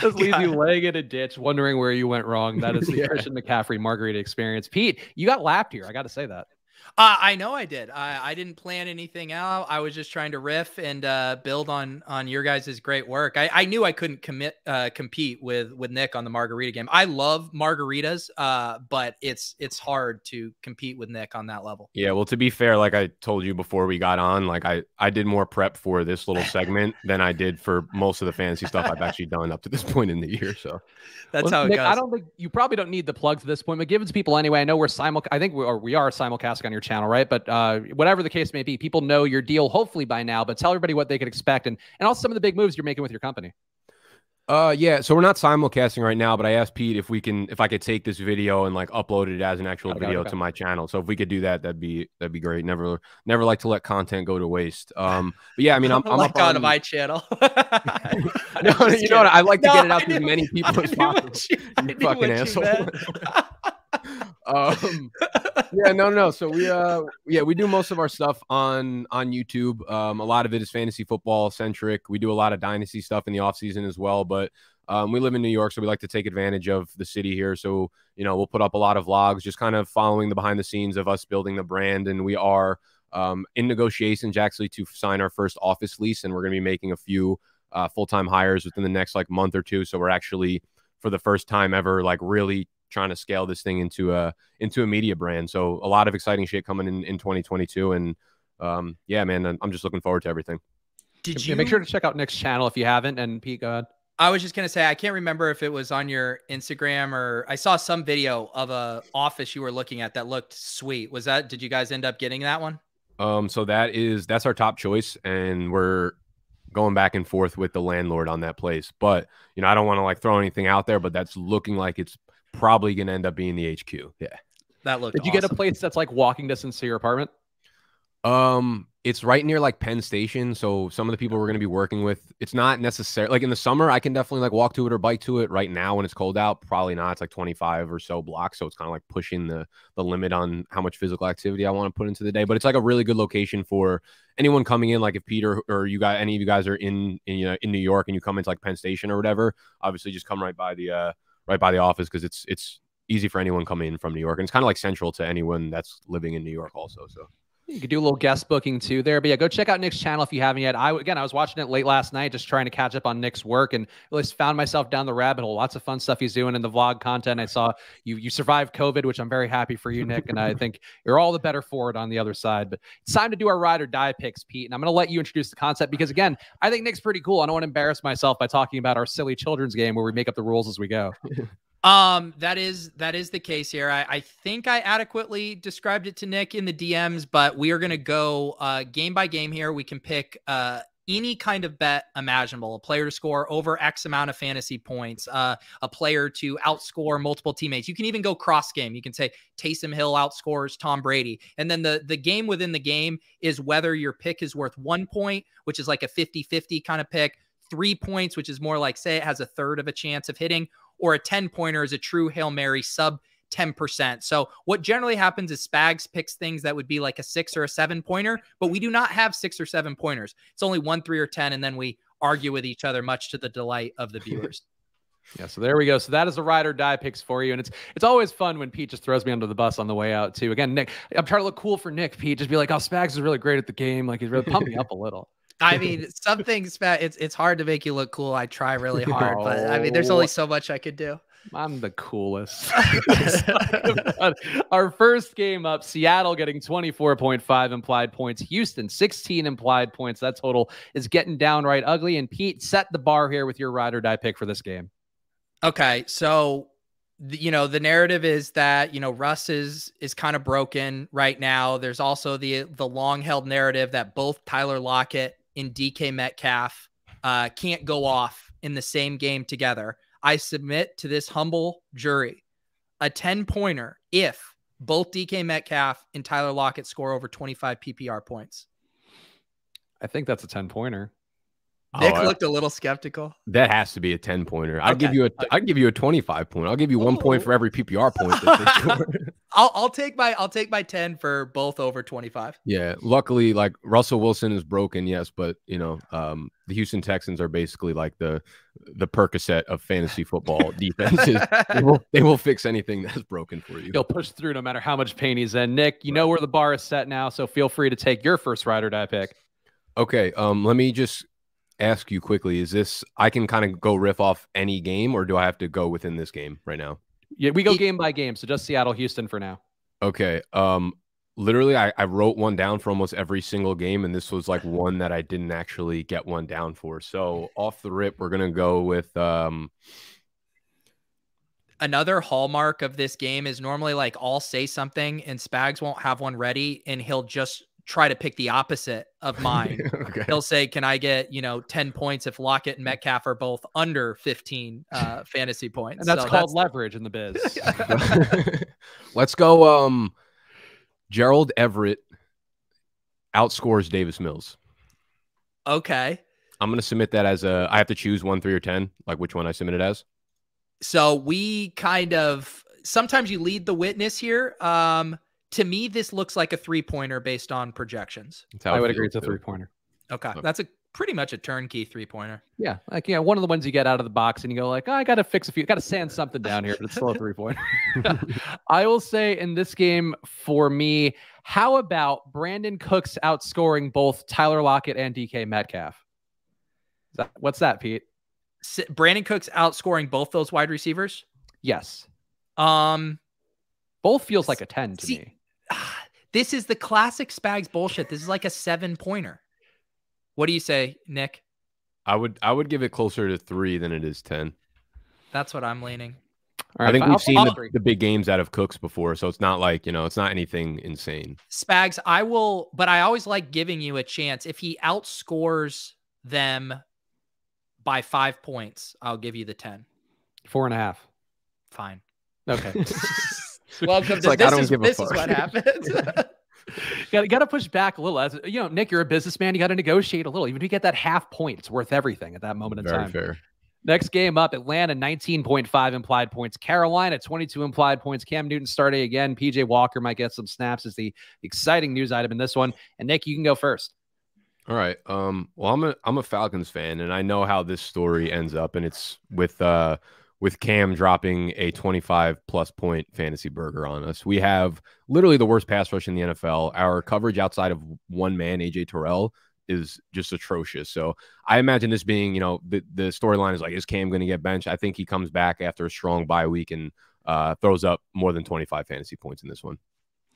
Just leaves you laying in a ditch, wondering where you went wrong. That is the (laughs) Yeah. Christian McCaffrey margarita experience. Pete, you got lapped here. I got to say that. Uh, I know I did. I, I didn't plan anything out. I was just trying to riff and uh, build on on your guys' great work. I, I knew I couldn't commit uh, compete with with Nick on the margarita game. I love margaritas, uh, but it's it's hard to compete with Nick on that level. Yeah, well, to be fair, like I told you before we got on, like I I did more prep for this little segment (laughs) than I did for most of the fantasy stuff I've actually done up to this point in the year. So That's Well, how it Nick, goes. I don't think you probably don't need the plugs at this point, but give it to people anyway. I know we're simul. I think we are, we are simulcasting on your channel, right? But uh, whatever the case may be, people know your deal hopefully by now. But tell everybody what they could expect and and also some of the big moves you're making with your company. Uh yeah, so we're not simulcasting right now, but I asked Pete if we can if I could take this video and like upload it as an actual Okay, video okay. to my channel. So if we could do that, that'd be that'd be great. Never never like to let content go to waste. Um but yeah, I mean I'm, (laughs) I'm like on on my channel. No, (laughs) (laughs) no, you know what? I like to get it out to as many people as possible. you- You fucking asshole. (laughs) um yeah no no so we uh yeah we do most of our stuff on on youtube. Um a lot of it is fantasy football centric. We do a lot of dynasty stuff in the off season as well but um, we live in new york so we like to take advantage of the city here. So you know we'll put up a lot of vlogs just kind of following the behind the scenes of us building the brand and we are um, in negotiations actually to sign our first office lease and we're going to be making a few uh, full-time hires within the next like month or two. So we're actually for the first time ever like really trying to scale this thing into a into a media brand. So a lot of exciting shit coming in in 2022, and um, yeah, man, I'm- I'm just looking forward to everything. Did Yeah, you make sure to check out Nick's channel if you haven't. And Pete, go ahead. I was just gonna say I can't remember if it was on your Instagram or I saw some video of a office you were looking at that looked sweet. Was that? Did you guys end up getting that one? Um, so that is that's our top choice, and we're going back and forth with the landlord on that place. But you know, I don't want to like throw anything out there, but that's looking like it's probably going to end up being the HQ. Yeah. That looked. Did you get a place that's like walking distance to your apartment? Um, it's right near like Penn Station. So some of the people we're going to be working with, it's not necessary. Like in the summer, I can definitely like walk to it or bike to it. Right now, when it's cold out, probably not. It's like 25 or so blocks. So it's kind of like pushing the the limit on how much physical activity I want to put into the day. But it's like a really good location for anyone coming in. Like if Peter or you guys, any of you guys are in in you know in New York and you come into like Penn Station or whatever, obviously just come right by the uh right by the office because it's it's easy for anyone coming in from New York and it's kind of like central to anyone that's living in New York also. So. You could do a little guest booking too there. But yeah, go check out Nick's channel if you haven't yet. I again I was watching it late last night, just trying to catch up on Nick's work and really found myself down the rabbit hole. Lots of fun stuff he's doing in the vlog content. I saw you you survived COVID, which I'm very happy for you, Nick. And I think you're all the better for it on the other side. But it's time to do our ride or die picks, Pete. And I'm gonna let you introduce the concept because again, I think Nick's pretty cool. I don't want to embarrass myself by talking about our silly children's game where we make up the rules as we go. (laughs) Um, that is that is the case here. I, I think I adequately described it to Nick in the DMs, but we are gonna go uh game by game here. We can pick uh any kind of bet imaginable, a player to score over X amount of fantasy points, uh, a player to outscore multiple teammates. You can even go cross game. You can say Taysom Hill outscores Tom Brady. And then the, the game within the game is whether your pick is worth one point, which is like a 50 50 kind of pick, three points, which is more like, say, it has a third of a chance of hitting, or a 10 pointer is a true Hail Mary sub 10%. So what generally happens is Spags picks things that would be like a six or a seven pointer, but we do not have six or seven pointers. It's only one, three, or 10. And then we argue with each other, much to the delight of the (laughs) viewers. Yeah, so there we go. So that is a ride or die picks for you, and it's it's always fun when Pete just throws me under the bus on the way out too. Again, Nick, I'm trying to look cool for Nick. Pete, just be like, "Oh, Spags is really great at the game. Like he's really pumping me up a little." I (laughs) mean, some things, it's it's hard to make you look cool. I try really (laughs) hard, but I mean, there's only oh. so much I could do. I'm the coolest. (laughs) Our first game up, Seattle getting 24.5 implied points, Houston 16 implied points. That total is getting downright ugly. And Pete, set the bar here with your ride or die pick for this game. Okay, so you know the narrative is that you know Russ is is kind of broken right now. There's also the the long held narrative that both Tyler Lockett and DK Metcalf uh, can't go off in the same game together. I submit to this humble jury a 10 pointer if both DK Metcalf and Tyler Lockett score over 25 PPR points. I think that's a 10 pointer. Nick oh, looked a little skeptical. That has to be a 10 pointer. I'll give you a I'll give you a 25 point. I'll give you one point for every PPR point. (laughs) I'll I'll take my I'll take my 10 for both over 25. Yeah. Luckily, like Russell Wilson is broken, yes, but you know, um, the Houston Texans are basically like the the Percocet of fantasy football (laughs) defenses. they, will, they will fix anything that's broken for you. They'll push through no matter how much pain he's in. Nick, you right. know where the bar is set now, so feel free to take your first ride or die pick. Okay. Um, let me just ask you quickly is this I can kind of go riff off any game or do I have to go within this game right now? Yeah, we go game by game. So just Seattle, Houston for now. Okay. Um literally I, I wrote one down for almost every single game and this was like (laughs) one that I didn't actually get one down for. So off the rip, we're gonna go with um another hallmark of this game is normally like I'll say something and Spags won't have one ready and he'll just try to pick the opposite of (laughs) mine. okay. He'll say, "Can I get you know ten points if Lockett and Metcalf are both under fifteen uh, (laughs) fantasy points?" And that's so called that's... leverage in the biz. (laughs) Let's go. Um, Gerald Everett outscores Davis Mills. Okay. I'm gonna submit that as a. I have to choose one, three, or ten. Like which one I submit it as. So we kind of sometimes you lead the witness here. Um, to me, this looks like a three pointer based on projections. I would agree. It's a three pointer. Okay. That's a pretty much a turnkey three pointer. Yeah. Like, yeah, one of the ones you get out of the box and you go, like, oh, I got to fix a few, I got to sand something down here, but it's still a three pointer. (laughs) I will say in this game for me, how about Brandin Cooks outscoring both Tyler Lockett and DK Metcalf? That, what's that, Pete? Brandin Cooks outscoring both those wide receivers? Yes. Um, both feels like a 10 to see, me. This is the classic Spags bullshit. This is like a seven pointer. What do you say, Nick? I would I would give it closer to three than it is ten. That's what I'm leaning. I think we've I'll, seen I'll, the, the, big games out of Cooks before, so it's not like you know it's not anything insane. Spags, I will, but I always like giving you a chance. If he outscores them by five points, I'll give you the ten. Four and a half. Fine. Okay. (laughs) (laughs) Welcome to like, this. Is, this is what happens. got got to push back a little. As you know, Nick, you're a businessman. You got to negotiate a little. Even if you get that half point, it's worth everything at that moment in Very time. fair. Next game up, Atlanta 19.5 implied points. Carolina 22 implied points. Cam Newton starting again. PJ Walker might get some snaps is the exciting news item in this one. And Nick, you can go first. All right. Um, well, I'm a I'm a Falcons fan, and I know how this story ends up, and it's with uh with Cam dropping a 25 plus point fantasy burger on us. We have literally the worst pass rush in the NFL. Our coverage outside of one man, AJ Terrell, is just atrocious. So I imagine this being, you know, the the storyline is like, is Cam going to get benched? I think he comes back after a strong bye week and uh, throws up more than 25 fantasy points in this one.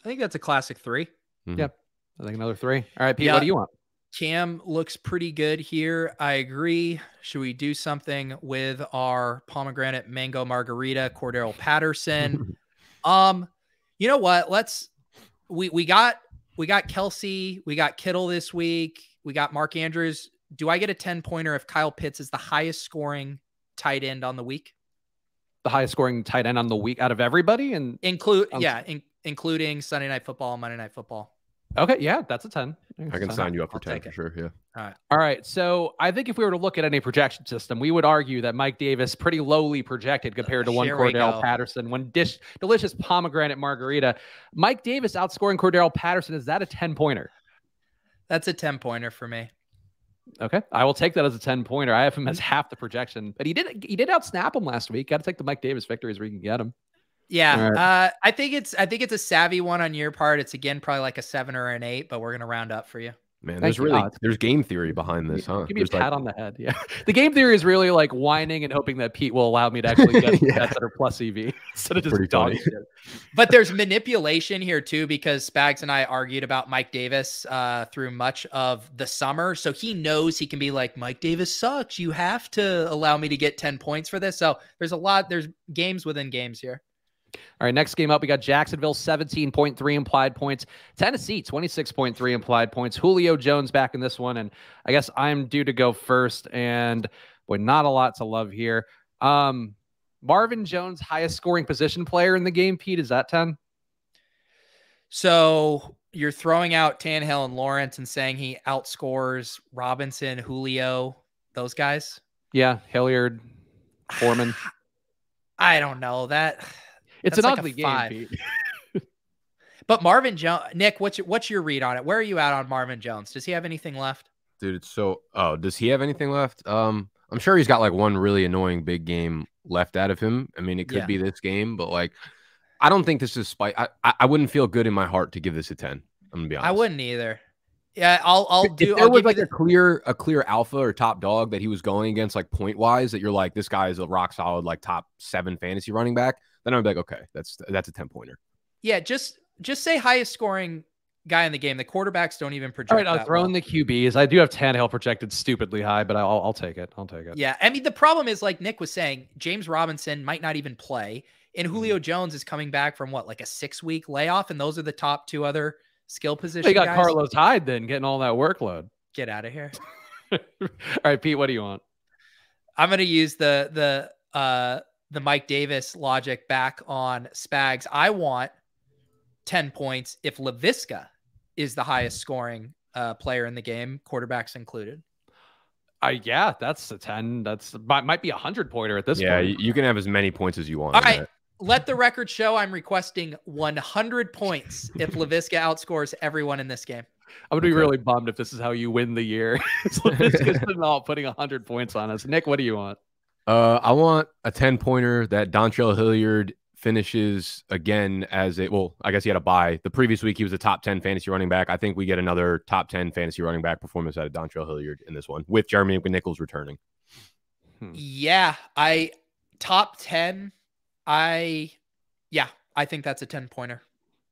I think that's a classic 3 Mhm. Yep. I think another three. All right, Pete, Yeah. what do you want? Cam looks pretty good here. I agree. Should we do something with our pomegranate mango margarita, Cordarrelle Patterson? (laughs) um, you know what? Let's we we got we got Kelce, we got Kittle this week, we got Mark Andrews. Do I get a 10 pointer if Kyle Pitts is the highest scoring tight end on the week? The highest scoring tight end on the week out of everybody. And Include Um, yeah, in, including Sunday night football, Monday night football. Okay, yeah, that's a 10. I can sign you up for I'll 10 for it. sure. Yeah. All right. All right. So I think if we were to look at any projection system, we would argue that Mike Davis pretty lowly projected uh, compared to one Here we Cordarrelle. Patterson, one dish delicious pomegranate margarita. Mike Davis outscoring Cordarrelle Patterson. Is that a 10 pointer? That's a 10 pointer for me. Okay. I will take that as a 10 pointer. I have him as half the projection, but he did he did outsnap him last week. Got to take the Mike Davis victories where you can get him. Yeah, All uh, I think it's I think it's a savvy one on your part. It's again probably like a seven or an eight, but we're gonna round up for you. Man, Thank there's you. really it's- there's game theory behind this, huh? Give me a There's like- pat on the head. Yeah. (laughs) The game theory is really like whining and hoping that Pete will allow me to actually (laughs) get Yeah. bets that are plus EV (laughs) instead of just Pretty dog shit. But there's manipulation here too because Spags and I argued about Mike Davis uh, through much of the summer, so he knows he can be like Mike Davis sucks. You have to allow me to get ten points for this. So there's a lot. There's games within games here. All right, next game up, we got Jacksonville 17.3 implied points, Tennessee 26.3 implied points. Julio Jones back in this one, and I guess I'm due to go first. And boy, not a lot to love here. Um, Marvin Jones, highest scoring position player in the game. Pete, is that 10? So you're throwing out Tannehill and Lawrence and saying he outscores Robinson, Julio, those guys. Yeah, Hilliard, Foreman. (sighs) I don't know that. It's That's an like ugly game. Pete. (laughs) But Marvin Jones, Nick, what's your, what's your read on it? Where are you at on Marvin Jones? Does he have anything left? Dude, it's so. Oh, does he have anything left? Um, I'm sure he's got like one really annoying big game left out of him. I mean, it could Yeah. be this game, but like, I don't think this is spite. I, I I wouldn't feel good in my heart to give this a ten. I'm gonna be honest. I wouldn't either. Yeah, I'll I'll If do. there I'll was like a clear a clear alpha or top dog that he was going against, like point wise, that you're like this guy is a rock solid like top seven fantasy running back. Then I'm like, okay, that's that's a ten pointer. yeah, just just say highest scoring guy in the game. The quarterbacks don't even project. All right, I'll that throw well. in the QBs. I do have Tannehill projected stupidly high, but I'll, I'll take it. I'll take it. Yeah, I mean the problem is like Nick was saying, James Robinson might not even play, and Mm-hmm. Julio Jones is coming back from what like a six week layoff, and those are the top two other skill position. They got guys. Carlos Hyde then getting all that workload. Get out of here. (laughs) all right, Pete, what do you want? I'm gonna use the the uh the Mike Davis logic back on Spags. I want 10 points if Laviska is the highest scoring uh, player in the game, quarterbacks included. Uh, yeah, that's a 10. That's might, might be a 100 pointer at this yeah, point. you, you can have as many points as you want. All on right. that. Let the record show I'm requesting 100 points if Laviska outscores everyone in this game. I'm gonna be really bummed if this is how you win the year. so this is not putting 100 points on us. Nick, what do you want? Uh, I want a 10 pointer that Dontrell Hilliard finishes again as a well, I guess he had a bye. The previous week he was a top 10 fantasy running back. I think we get another top 10 fantasy running back performance out of Dontrell Hilliard in this one with Jeremy McNichols returning. Yeah, I top 10. I yeah, I think that's a 10 pointer.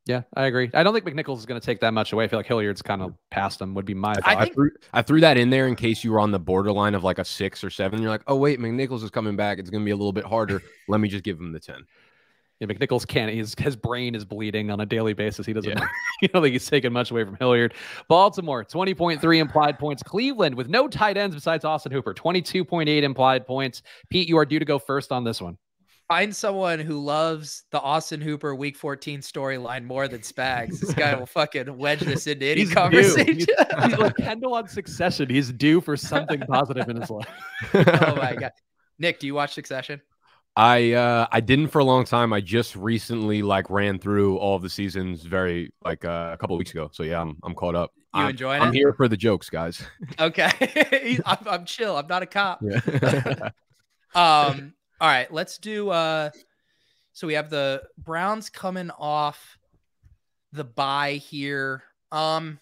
Yeah, I agree. I don't think McNichols is going to take that much away. I feel like Hilliard's kind of past him. Would be my. I I, think- threw, I threw that in there in case you were on the borderline of like a six or seven. You're like, oh wait, McNichols is coming back. It's gonna be a little bit harder. (laughs) Let me just give him the 10. Yeah, McNichols can't. His his brain is bleeding on a daily basis. He doesn't. Yeah. (laughs) you don't think he's taking much away from Hilliard. Baltimore, twenty point three implied points. Cleveland with no tight ends besides Austin Hooper, twenty two point eight implied points. Pete, you are due to go first on this one. Find someone who loves the Austin Hooper Week 14 storyline more than Spags. This guy will (laughs) fucking wedge this into any He's conversation. He's, he's like (laughs) Kendall on Succession. He's due for something positive in his life. oh my (laughs) god, Nick, do you watch Succession? I uh I didn't for a long time. I just recently like ran through all of the seasons very like uh, a couple weeks ago. So yeah, I'm I'm caught up. You I'm, enjoying I'm it? here for the jokes, guys. Okay, I'm, I'm chill. I'm not a cop. Yeah. Um, all right, let's do uh so we have the Browns coming off the bye here. Um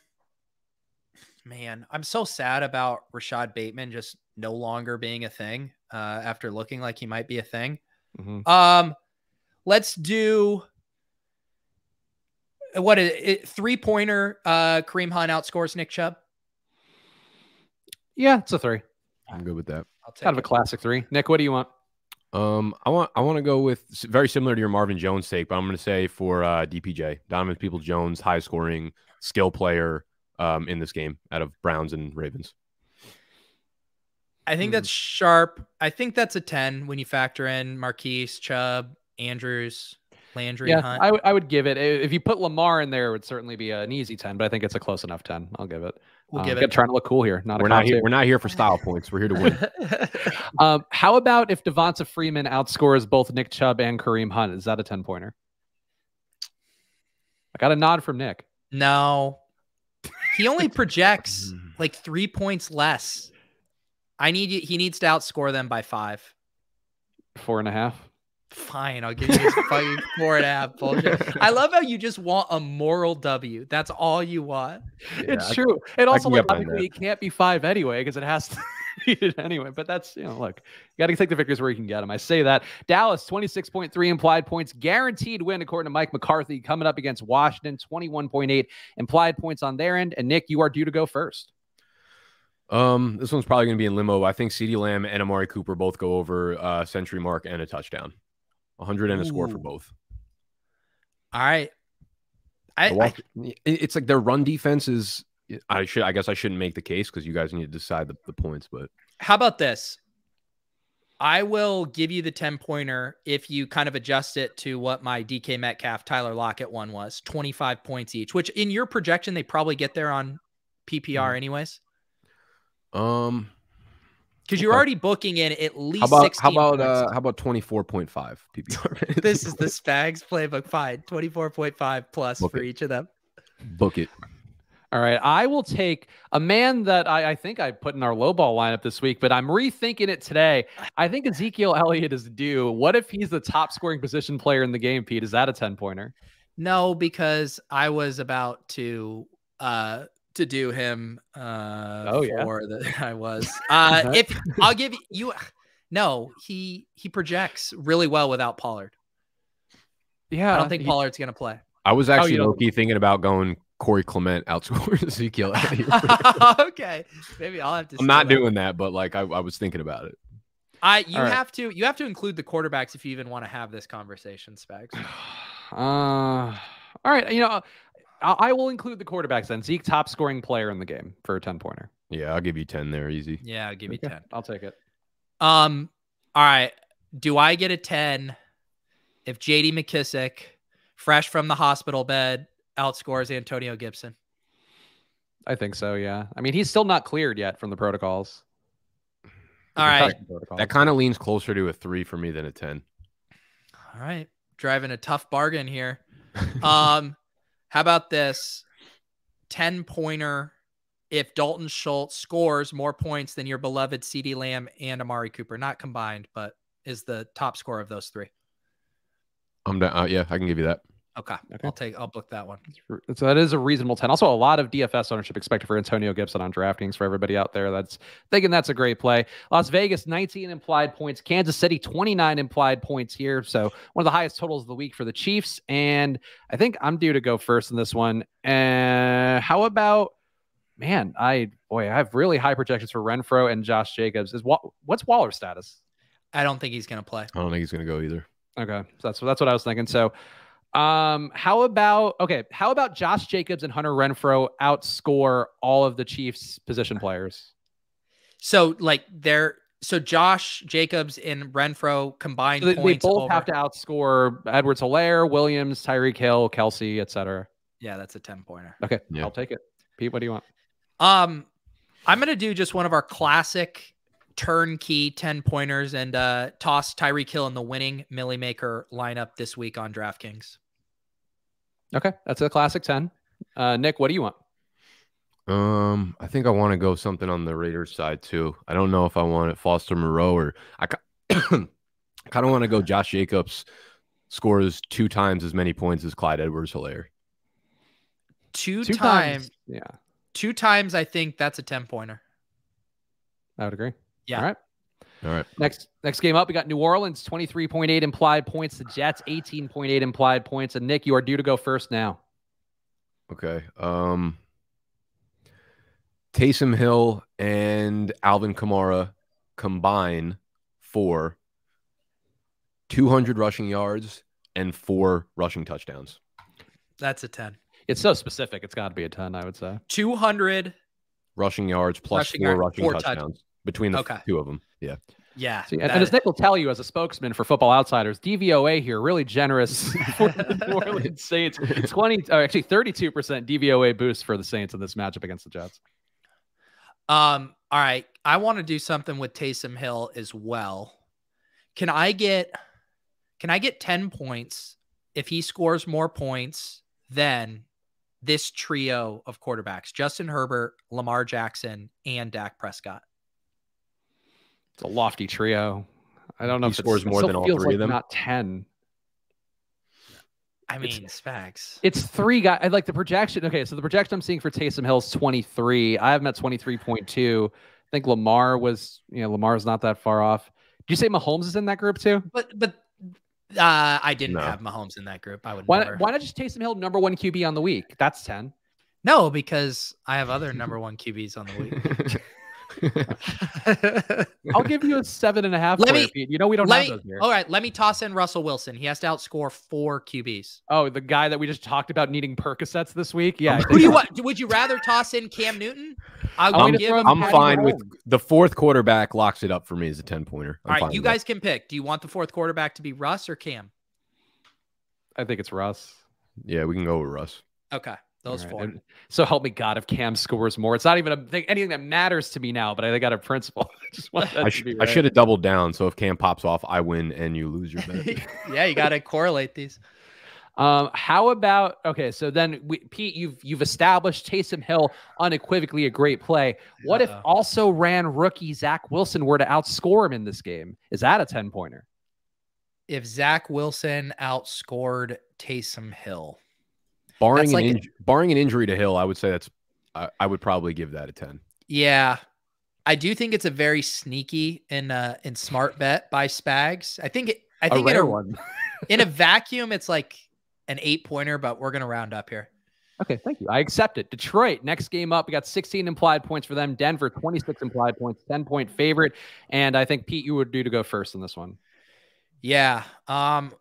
man, I'm so sad about Rashod Bateman just no longer being a thing uh after looking like he might be a thing. Mhm. Um let's do what is it three pointer uh Kareem Hunt outscores Nick Chubb. Yeah, it's a three. I'm good with that. I'll take Kind of a classic three. Nick, what do you want? Um, I want I want to go with very similar to your Marvin Jones take, but I'm going to say for uh, DPJ, Donovan Peoples-Jones, high scoring skill player um, in this game out of Browns and Ravens. I think Hmm. that's sharp. I think that's a 10 when you factor in Marquise, Chubb, Andrews, Landry, Yeah, Hunt. I, w- I would give it. If you put Lamar in there, it would certainly be an easy 10, but I think it's a close enough 10. I'll give it. We'll give gotta it. Trying to look cool here. Not we're a not here. We're not here for style points. We're here to win. (laughs) um, how about if Devonta Freeman outscores both Nick Chubb and Kareem Hunt? Is that a 10 pointer? I got a nod from Nick. no. He only (laughs) projects Mm. like three points less. I need you. He needs to outscore them by five. Four and a half. Fine, I'll give you this fucking four and a half bullshit. I love how you just want a moral W. That's all you want. Yeah, it's I- true. And also, can like, get behind obviously, it can't be five anyway because it has to (laughs) be it anyway. But that's, you know, look, you got to take the victories where you can get them. I say that. Dallas, 26.3 implied points, guaranteed win, according to Mike McCarthy, coming up against Washington, 21.8 implied points on their end. And Nick, you are due to go first. Um, this one's probably going to be in limo. I think CeeDee Lamb and Amari Cooper both go over uh, century mark and a touchdown. 100 and a score for both. All right. I, The I it's like their run defense is. I should. I guess I shouldn't make the case because you guys need to decide the, the points. But How about this? I will give you the 10 pointer if you kind of adjust it to what my DK Metcalf, Tyler Lockett one was 25 points each, which in your projection, they probably get there on PPR anyways. um, Because you're already booking in at least how about 16 how about points. uh how about 24.5 PPR? (laughs) this is the Spags playbook. Fine. 24.5 plus Book for it. each of them. book it. All right. I will take a man that I, I think I put in our lowball lineup this week, but I'm rethinking it today. I think Ezekiel Elliott is due. What if he's the top scoring position player in the game, Pete? Is that a 10 pointer? No, because I was about to uh to do him uh Oh, yeah? for the (laughs) I was. Uh (laughs) if I'll give you no, he he projects really well without Pollard. Yeah. I don't think he- Pollard's gonna play. I was actually don't- low key thinking about going Corey Clement outscoring (laughs) Ezekiel Elliott. okay. Maybe I'll have to I'm not that. doing that, but like I, I was thinking about it. I you All right. have to you have to include the quarterbacks if you even want to have this conversation, Spags. (sighs) Uh, all right. You know, I, I will include the quarterbacks then. Zeke, top scoring player in the game for a 10 pointer. Yeah, I'll give you 10 there, easy. Yeah, I'll give you Okay, 10. I'll take it. Um, all right. Do I get a 10 if JD McKissic, fresh from the hospital bed, outscores Antonio Gibson? I think so. Yeah. I mean, he's still not cleared yet from the protocols. All right. Concussion protocols. That kind of leans closer to a three for me than a 10. All right. Driving a tough bargain here. (laughs) Um, how about this 10 pointer if Dalton Schultz scores more points than your beloved CeeDee Lamb and Amari Cooper, not combined, but is the top score of those three? I'm down. Uh, yeah, I can give you that. Okay. Okay. I'll take, I'll book that one. So that is a reasonable 10. Also, a lot of DFS ownership expected for Antonio Gibson on DraftKings for everybody out there that's thinking that's a great play. Las Vegas, 19 implied points. Kansas City, 29 implied points here. So one of the highest totals of the week for the Chiefs. And I think I'm due to go first in this one. Uh, how about, man, I, boy, I have really high projections for Renfrow and Josh Jacobs. Is Wa- What's Waller's status? I don't think he's going to play. I don't think he's going to go either. Okay, so that's that's what I was thinking. So, um, how about okay? How about Josh Jacobs and Hunter Renfrow outscore all of the Chiefs' position players? So like they're So Josh Jacobs and Renfrow combined So they, they both over- have to outscore Edwards-Helaire, Williams, Tyreek Hill, Kelce, etc. Yeah, that's a 10 pointer. Okay, Yeah. I'll take it. Pete, what do you want? Um, I'm gonna do just one of our classic turnkey 10 pointers and uh toss Tyreek Hill in the winning Milly Maker lineup this week on DraftKings. Okay, that's a classic 10. Uh, Nick, what do you want? Um, I think I want to go something on the Raiders side too. I don't know if I want it Foster Moreau or I kind of want to go Josh Jacobs scores two times as many points as Clyde Edwards-Helaire. Two, Two times, Yeah, two times I think that's a 10 pointer. I would agree. Yeah. All right. All right. Next next game up, we got New Orleans, 23.8 implied points. The Jets, 18.8 implied points. And Nick, you are due to go first now. Okay. Um Taysom Hill and Alvin Kamara combine for 200 rushing yards and four rushing touchdowns. That's a 10. It's so specific. It's got to be a 10, I would say. 200. Rushing yards plus Rushing four yard- rushing four touch- touchdowns between the Okay. two of them. Yeah. Yeah. See, and, and as Nick will tell you, as a spokesman for Football Outsiders, DVOA here really generous (laughs) (laughs) for the New Orleans Saints. Twenty, or actually thirty-two percent DVOA boost for the Saints in this matchup against the Jets. Um, all right. I want to do something with Taysom Hill as well. Can I get can I get 10 points if he scores more points than this trio of quarterbacks? Justin Herbert, Lamar Jackson, and Dak Prescott. It's a lofty trio. I don't know He if it's- scores it more still than all feels three like of them? Not ten. I mean, It's- mean, Spags. It's three guys. I like the projection. Okay, so the projection I'm seeing for Taysom Hill is 23. I have him at 23.2. I think Lamar was, you know, Lamar's not that far off. Do you say Mahomes is in that group too? But but uh, I didn't No. have Mahomes in that group. I would Why never. not, why not just Taysom Hill number one QB on the week? That's 10. No, because I have other number one QBs on the week. (laughs) (laughs) I'll give you a seven and a half. Let for you, me- You know we don't have me, those here. all right, let me toss in Russell Wilson. He has to outscore four QBs. Oh, the guy that we just talked about needing Percocets this week. Yeah. Who do you want? Would you rather toss in Cam Newton? I I'm would gonna give him. him I'm fine with the fourth quarterback locks it up for me as a 10 pointer. All right, you guys can pick. Do you want the fourth quarterback to be Russ or Cam? I think it's Russ. Yeah, we can go with Russ. Okay, those All right, four. and So help me God if Cam scores more. It's not even a thing, anything that matters to me now, but I got a principle. (laughs) I just want that I, to sh- be I should have doubled down. So if Cam pops off, I win and you lose your bet. (laughs) yeah, you got to correlate these. Um, how about okay? So then, we, Pete, you've you've established Taysom Hill unequivocally a great play. What if Uh-oh. also ran rookie Zach Wilson were to outscore him in this game? Is that a ten pointer? If Zach Wilson outscored Taysom Hill, barring That's an like a- barring an injury to Hill, I would say that's I, I would probably give that a 10. yeah, I do think it's a very sneaky and uh and smart bet by Spags. I think it. I A think in rare a, one. in a (laughs) vacuum, it's like an eight pointer, but we're gonna round up here. Okay, thank you. I accept it. Detroit, next game up. We got 16 implied points for them. Denver, 26 implied points, 10 point favorite. And I think Pete, you would do to go first in this one. Yeah. Um,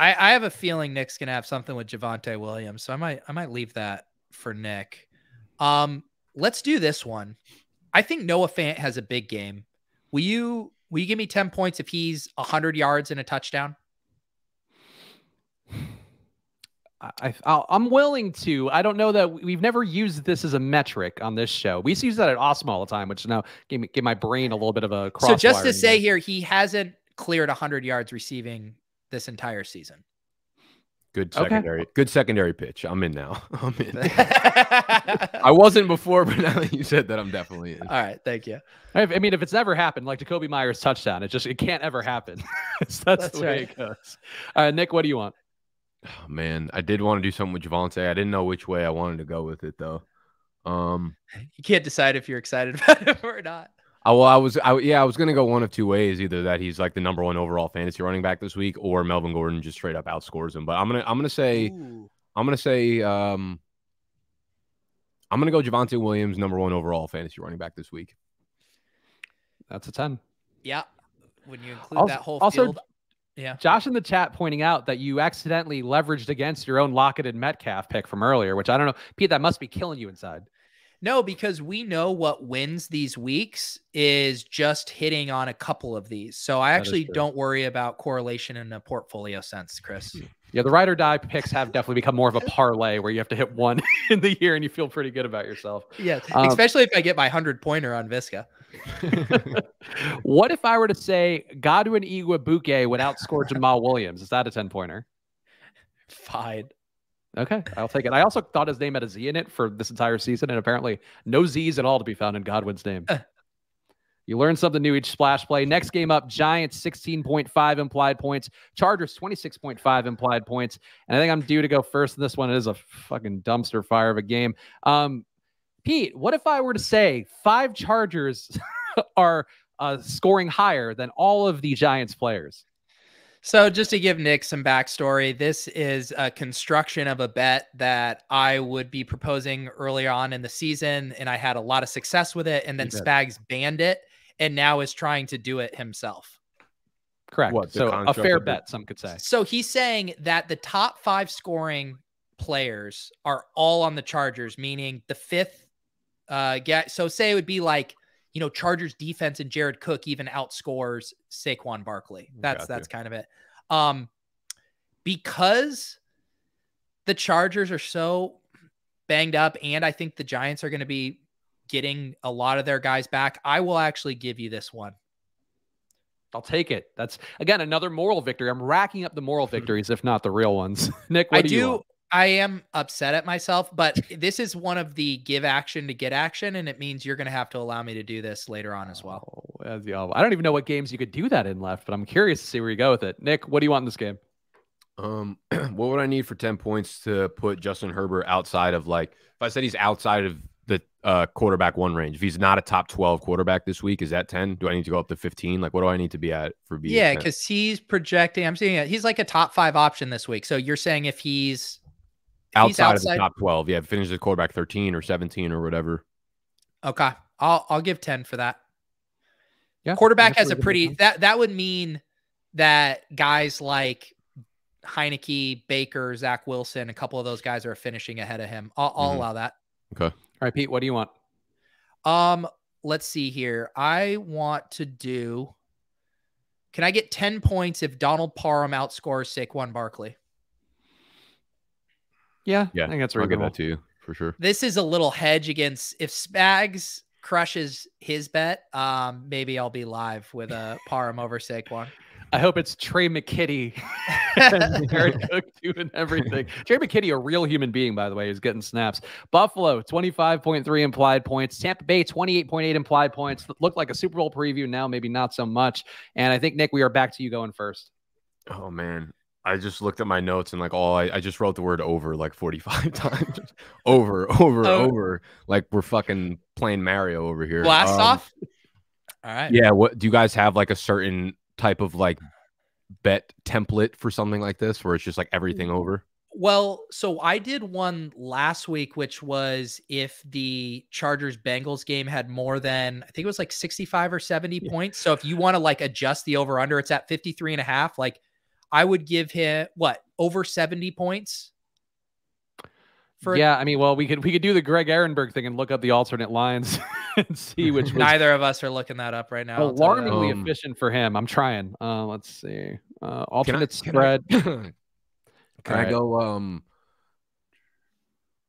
I, I have a feeling Nick's gonna have something with Javonte Williams, so I might I might leave that for Nick. Um, let's do this one. I think Noah Fant has a big game. Will you will you give me 10 points if he's 100 yards and a touchdown? I, I, I'll- I'm willing to. I don't know that we've never used this as a metric on this show. We used to use that at Awesome all the time, which now gave, me, give my brain a little bit of a cross. So just to say here, he hasn't cleared 100 yards receiving this entire season. Good Okay. secondary. Good secondary pitch. I'm in now. (laughs) I'm in. (laughs) I wasn't before, but now that you said that, I'm definitely in. right, thank you. I I mean, if it's never happened, like Jakobi Meyers touchdown, it just it can't ever happen. So that's, (laughs) That's the way right. it goes. Uh, Nick, what do you want? Oh, man, I did want to do something with Javonte. I didn't know which way I wanted to go with it though. Um, You can't decide if you're excited about it or not. I, well, I was, I, yeah, I was gonna go one of two ways. Either that he's like the number one overall fantasy running back this week, or Melvin Gordon just straight up outscores him. But I'm gonna, I'm gonna say, Ooh. I'm gonna say, um, I'm gonna go Javonte Williams, number one overall fantasy running back this week. That's a 10. Yeah. When you include Also- that whole also- field. Yeah. Josh in the chat pointing out that you accidentally leveraged against your own Lockett and Metcalf pick from earlier, which I don't know. Pete, that must be killing you inside. No, because we know what wins these weeks is just hitting on a couple of these. So I actually don't worry about correlation in a portfolio sense, Chris. Yeah, the ride or die picks have definitely become more of a parlay where you have to hit one (laughs) in the year and you feel pretty good about yourself. Yes, um, especially if I get my 100 pointer on Visca. (laughs) what if I were to say Godwin Igwebuike would outscore Jamaal Williams? Is that a 10 pointer? (laughs) Fine. Okay, I'll take it. I also thought his name had a Z in it for this entire season, and apparently no Z's at all to be found in Godwin's name. (laughs) You learn something new each splash play. Next game up, Giants 16.5 implied points, Chargers 26.5 implied points. And I think I'm due to go first in this one. It is a fucking dumpster fire of a game. Um, Pete, what if I were to say five Chargers (laughs) are uh, scoring higher than all of the Giants players? So, just to give Nick some backstory, this is a construction of a bet that I would be proposing earlier on in the season, and I had a lot of success with it. And then Spags banned it, and now is trying to do it himself. Correct. What, so, a fair bet, some could say. So, he's saying that the top five scoring players are all on the Chargers, meaning the fifth. Uh, get so say it would be like you know, Chargers defense and Jared Cook even outscores Saquon Barkley. That's that's kind of it. Um, because the Chargers are so banged up, and I think the Giants are going to be getting a lot of their guys back. I will actually give you this one. I'll take it. That's again another moral victory. I'm racking up the moral victories, if not the real ones. (laughs) Nick, I do. Do I am upset at myself, but this is one of the give action to get action, and it means you're going to have to allow me to do this later on as well. Oh, I don't even know what games you could do that in left, but I'm curious to see where you go with it. Nick, what do you want in this game? Um, (clears throat) what would I need for 10 points to put Justin Herbert outside of like, if I said he's outside of the uh, quarterback one range, if he's not a top 12 quarterback this week, is that 10? Do I need to go up to 15? Like, what do I need to be at for being? Yeah, because he's projecting, I'm seeing it, he's like a top five option this week. So you're saying if he's outside, outside, of the top 12. Yeah, finishes the quarterback 13 or 17 or whatever. Okay. I'll I'll give 10 for that. Yeah. Quarterback has a pretty that that would mean that guys like Heinicke, Baker, Zach Wilson, a couple of those guys are finishing ahead of him. I'll, I'll mm-hmm. allow that. Okay. All right, Pete, what do you want? Um, let's see here. I want to do can I get 10 points if Donald Parham outscores Saquon Barkley? Yeah, yeah, I think that's reasonable. I'll give that to you for sure. This is a little hedge against if Spags crushes his bet. Um, maybe I'll be live with a Parham over Saquon. I hope it's Tre' McKitty (laughs) (laughs) and Jared Cook doing everything. Tre' McKitty, a real human being, by the way, is getting snaps. Buffalo, 25.3 implied points. Tampa Bay, 28.8 implied points. Looked like a Super Bowl preview. Now, maybe not so much. And I think, Nick, we are back to you going first. Oh, man. I just looked at my notes and like all I, I just wrote the word over like 45 (laughs) times. over, over, oh. over. Like we're fucking playing Mario over here. Blast um, off. All right. Yeah. What do you guys have like a certain type of like bet template for something like this where it's just like everything over? Well, so I did one last week, which was if the Chargers Bengals game had more than, I think it was like 65 or 70 yeah. points. So if you want to like adjust the over under, it's at 53 and a half. Like I would give him what over 70 points. For yeah, I mean, well, we could we could do the Greg Ehrenberg thing and look up the alternate lines (laughs) and see which. Neither of us are looking that up right now. Alarmingly um, efficient for him. I'm trying. Uh, let's see. Uh, alternate can I, spread. (coughs) Can, I, can I go? Um,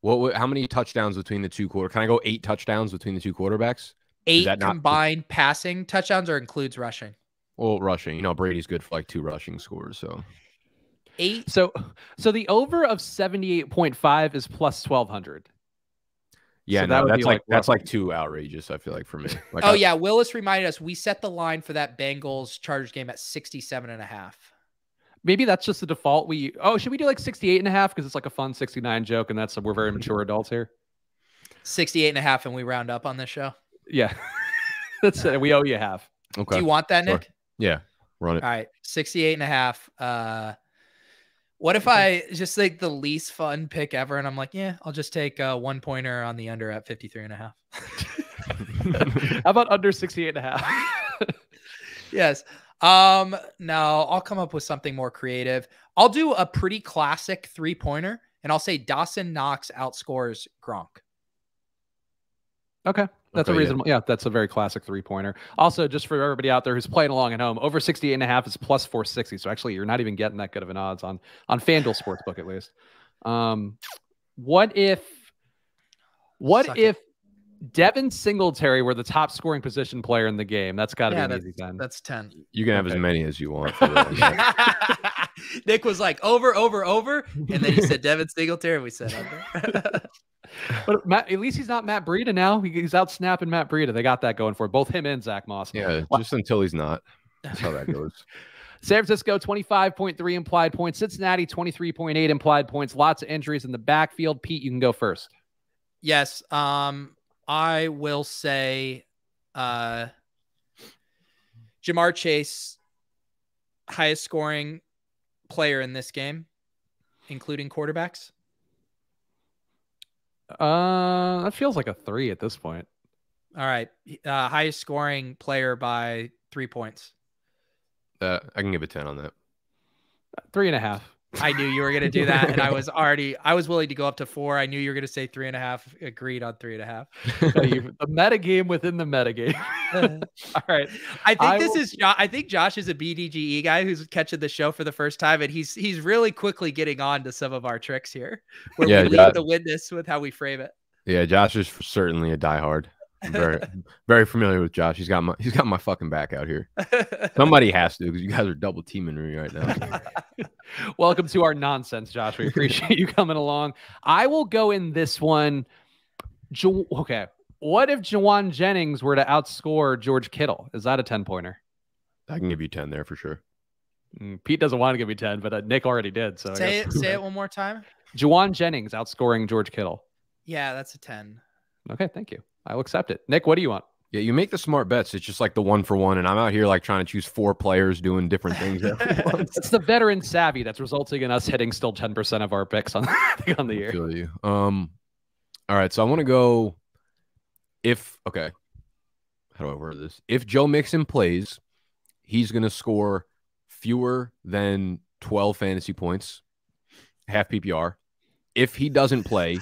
what? How many touchdowns between the two quarter? Can I go eight touchdowns between the two quarterbacks? Eight combined not... passing touchdowns or includes rushing? Well, rushing. You know, Brady's good for like two rushing scores. So eight. So, so the over of seventy eight point five is plus twelve hundred. Yeah, so no, that's like, like that's like too outrageous. I feel like for me. (laughs) Like oh I, yeah, Willis reminded us we set the line for that Bengals Chargers game at 67 and a half. Maybe that's just the default. We oh, should we do like 68 and a half because it's like a fun 69 joke and that's we're very mm-hmm. mature adults here. 68 and a half and we round up on this show. Yeah. (laughs) that's it. We owe you half. Okay. Do you want that, Nick? Sure. Yeah, run it. All right, 68 and a half. Uh, what if I just like the least fun pick ever and I'm like, yeah, I'll just take a one pointer on the under at 53 and a half. (laughs) How about under 68 and a half? (laughs) yes. Um, no, I'll come up with something more creative. I'll do a pretty classic three pointer and I'll say Dawson Knox outscores Gronk. Okay. That's Okay, a reasonable. Yeah. that's a very classic three pointer. Also, just for everybody out there who's playing along at home, over 68 and a half is plus 460. So actually, you're not even getting that good of an odds on on FanDuel Sportsbook at least. Um, what if, what Suck it. if Devin Singletary were the top scoring position player in the game? That's got to Yeah, be an easy that's, ten. that's 10. You can have Okay. as many as you want. For that. (laughs) Nick was like over, over, over, and then he said Devin Singletary. and We said under. (laughs) (laughs) But Matt, at least he's not Matt Breida now. He's out snapping Matt Breida. They got that going for it. both him and Zach Moss. yeah, Wow. just until he's not. That's how that (laughs) goes. San Francisco, 25.3 implied points. Cincinnati, 23.8 implied points. Lots of injuries in the backfield. Pete, you can go first. yes. Um, I will say, uh, Ja'Marr Chase, highest scoring player in this game, including quarterbacks. Uh, that feels like a three at this point. All right. Uh, highest scoring player by three points. Uh, I can give a ten on that. Three and a half. I knew you were going to do that. And I was (laughs) already, I was willing to go up to four. I knew you were going to say three and a half. Agreed on three and a half. (laughs) So you- the meta game within the meta game. Uh-huh. (laughs) All right. I think I this will- is Jo- I think Josh is a BDGE guy who's catching the show for the first time, and he's he's really quickly getting on to some of our tricks here. Where Yeah, we lead Jo- the witness with how we frame it. Yeah, Josh is certainly a diehard. I'm very, very familiar with Josh. He's got my, he's got my fucking back out here. Somebody has to because you guys are double teaming me right now. (laughs) Welcome to our nonsense, Josh. We appreciate you coming along. I will go in this one. Jo- okay. What if Jauan Jennings were to outscore George Kittle? Is that a 10 pointer? I can give you ten there for sure. Mm, Pete doesn't want to give me 10, but uh, Nick already did. So say it say it (laughs) one more time. Jauan Jennings outscoring George Kittle. Yeah, that's a ten. Okay, thank you. I will accept it. Nick, what do you want? Yeah, you make the smart bets. It's just like the one for one, and I'm out here like trying to choose four players doing different things. (laughs) It's the veteran savvy that's resulting in us hitting still 10% of our picks on, (laughs) on the I year. feel you. Um, all right, so I want to go. If okay, how do I word this? If Joe Mixon plays, he's going to score fewer than 12 fantasy points, half PPR. If he doesn't play,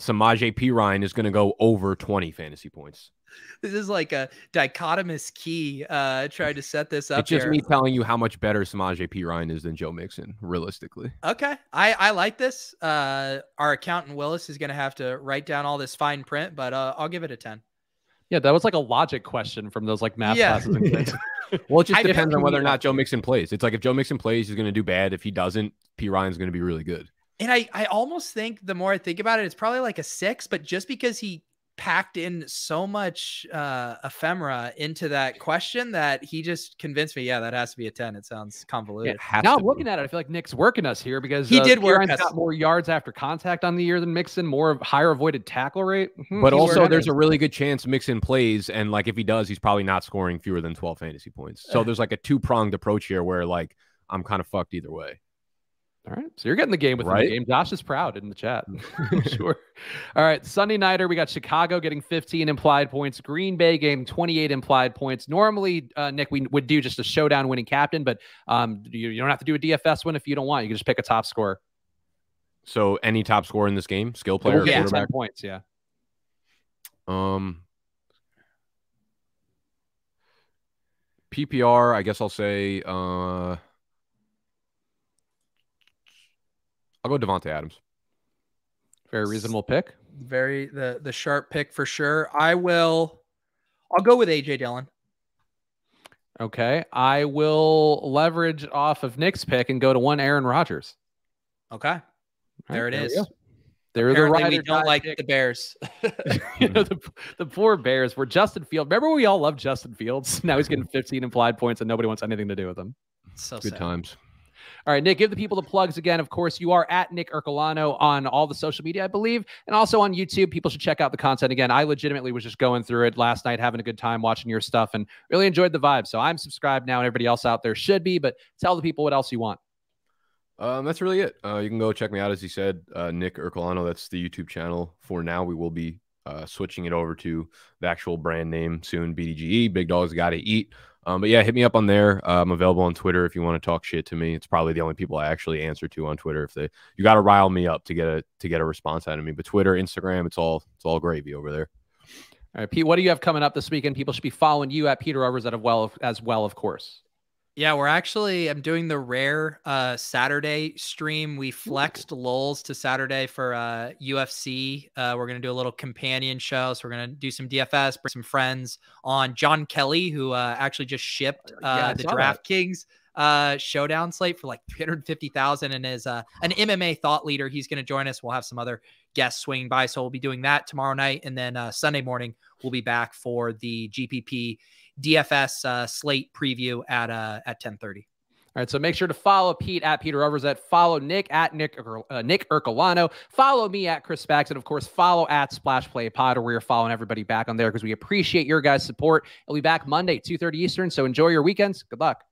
Samaje Perine is going to go over 20 fantasy points. This is like a dichotomous key. Uh, trying to set this up. It's just here. me telling you how much better Samaje Perine is than Joe Mixon, realistically. Okay, I I like this. Uh, our accountant Willis is going to have to write down all this fine print, but uh, I'll give it a ten. Yeah, that was like a logic question from those like math Yeah. classes. and things. (laughs) Well, it just I depends on whether or not Joe Mixon plays. It's like if Joe Mixon plays, he's going to do bad. If he doesn't, Perine's going to be really good. And I, I almost think the more I think about it, it's probably like a six, but just because he packed in so much uh, ephemera into that question that he just convinced me, yeah, that has to be a 10. It sounds convoluted. It now to I'm be. looking at it. I feel like Nick's working us here because He uh, did work Perine's us. got more yards after contact on the year than Mixon, more of higher avoided tackle rate. Mhm, But he's also, there's us. a really good chance Mixon plays, and like if he does, he's probably not scoring fewer than 12 fantasy points. So there's like a two pronged approach here where like I'm kind of fucked either way. All right. So you're getting the game with Right? the game. Josh is proud in the chat. (laughs) (laughs) sure. All right. Sunday nighter, we got Chicago getting 15 implied points. Green Bay game 28 implied points. Normally, uh, Nick, we would do just a showdown winning captain, but um, you, you don't have to do a DFS one if you don't want. You can just pick a top scorer. So any top scorer in this game, skill player, quarterback. 10 points. Yeah. Um, PPR, I guess I'll say. Uh, I'll go Davante Adams. Very reasonable pick. Very the the sharp pick for sure. I will I'll go with AJ Dillon. Okay. I will leverage off of Nick's pick and go to one Aaron Rodgers. Okay. All There right, it we is. They're Apparently the we don't like pick. the Bears. (laughs) (laughs) you know, the, the poor Bears were Justin Fields. Remember we all loved Justin Fields? (laughs) Now he's getting 15 implied points and nobody wants anything to do with him. so Good sad. times. All right, Nick, give the people the plugs again. Of course, you are at Nick Ercolano on all the social media, I believe, and also on YouTube. People should check out the content again. I legitimately was just going through it last night, having a good time watching your stuff and really enjoyed the vibe. So I'm subscribed now, and everybody else out there should be, but tell the people what else you want. Um, that's really it. Uh, you can go check me out, as he said, uh, Nick Ercolano. That's the YouTube channel for now. We will be uh, switching it over to the actual brand name soon, BDGE. Big Dogs Got to Eat. Um, but yeah, hit me up on there. Uh, I'm available on Twitter if you want to talk shit to me. It's probably the only people I actually answer to on Twitter. If they, you got to rile me up to get a to get a response out of me. But Twitter, Instagram, it's all it's all gravy over there. All right, Pete, what do you have coming up this weekend? People should be following you at Peter Overzet as well, as well, of course. Yeah, we're actually I'm doing the rare uh Saturday stream. We flexed lulls to Saturday for uh UFC. Uh we're gonna do a little companion show. So we're gonna do some DFS, bring some friends on John Kelly, who uh actually just shipped uh Yeah, the. DraftKings uh showdown slate for like 350,000 and is uh an MMA thought leader. He's gonna join us. We'll have some other guests swinging by. So we'll be doing that tomorrow night. And then uh Sunday morning we'll be back for the GPP DFS uh, slate preview at uh, at 10:30. All right, so make sure to follow Pete at Peter Overzet, follow Nick at Nick uh, Nick Ercolano, follow me at Chris Spags, and of course follow at Splash Play Pod, where we're following everybody back on there because we appreciate your guys' support. We'll be back Monday, 2:30 Eastern. So enjoy your weekends. Good luck.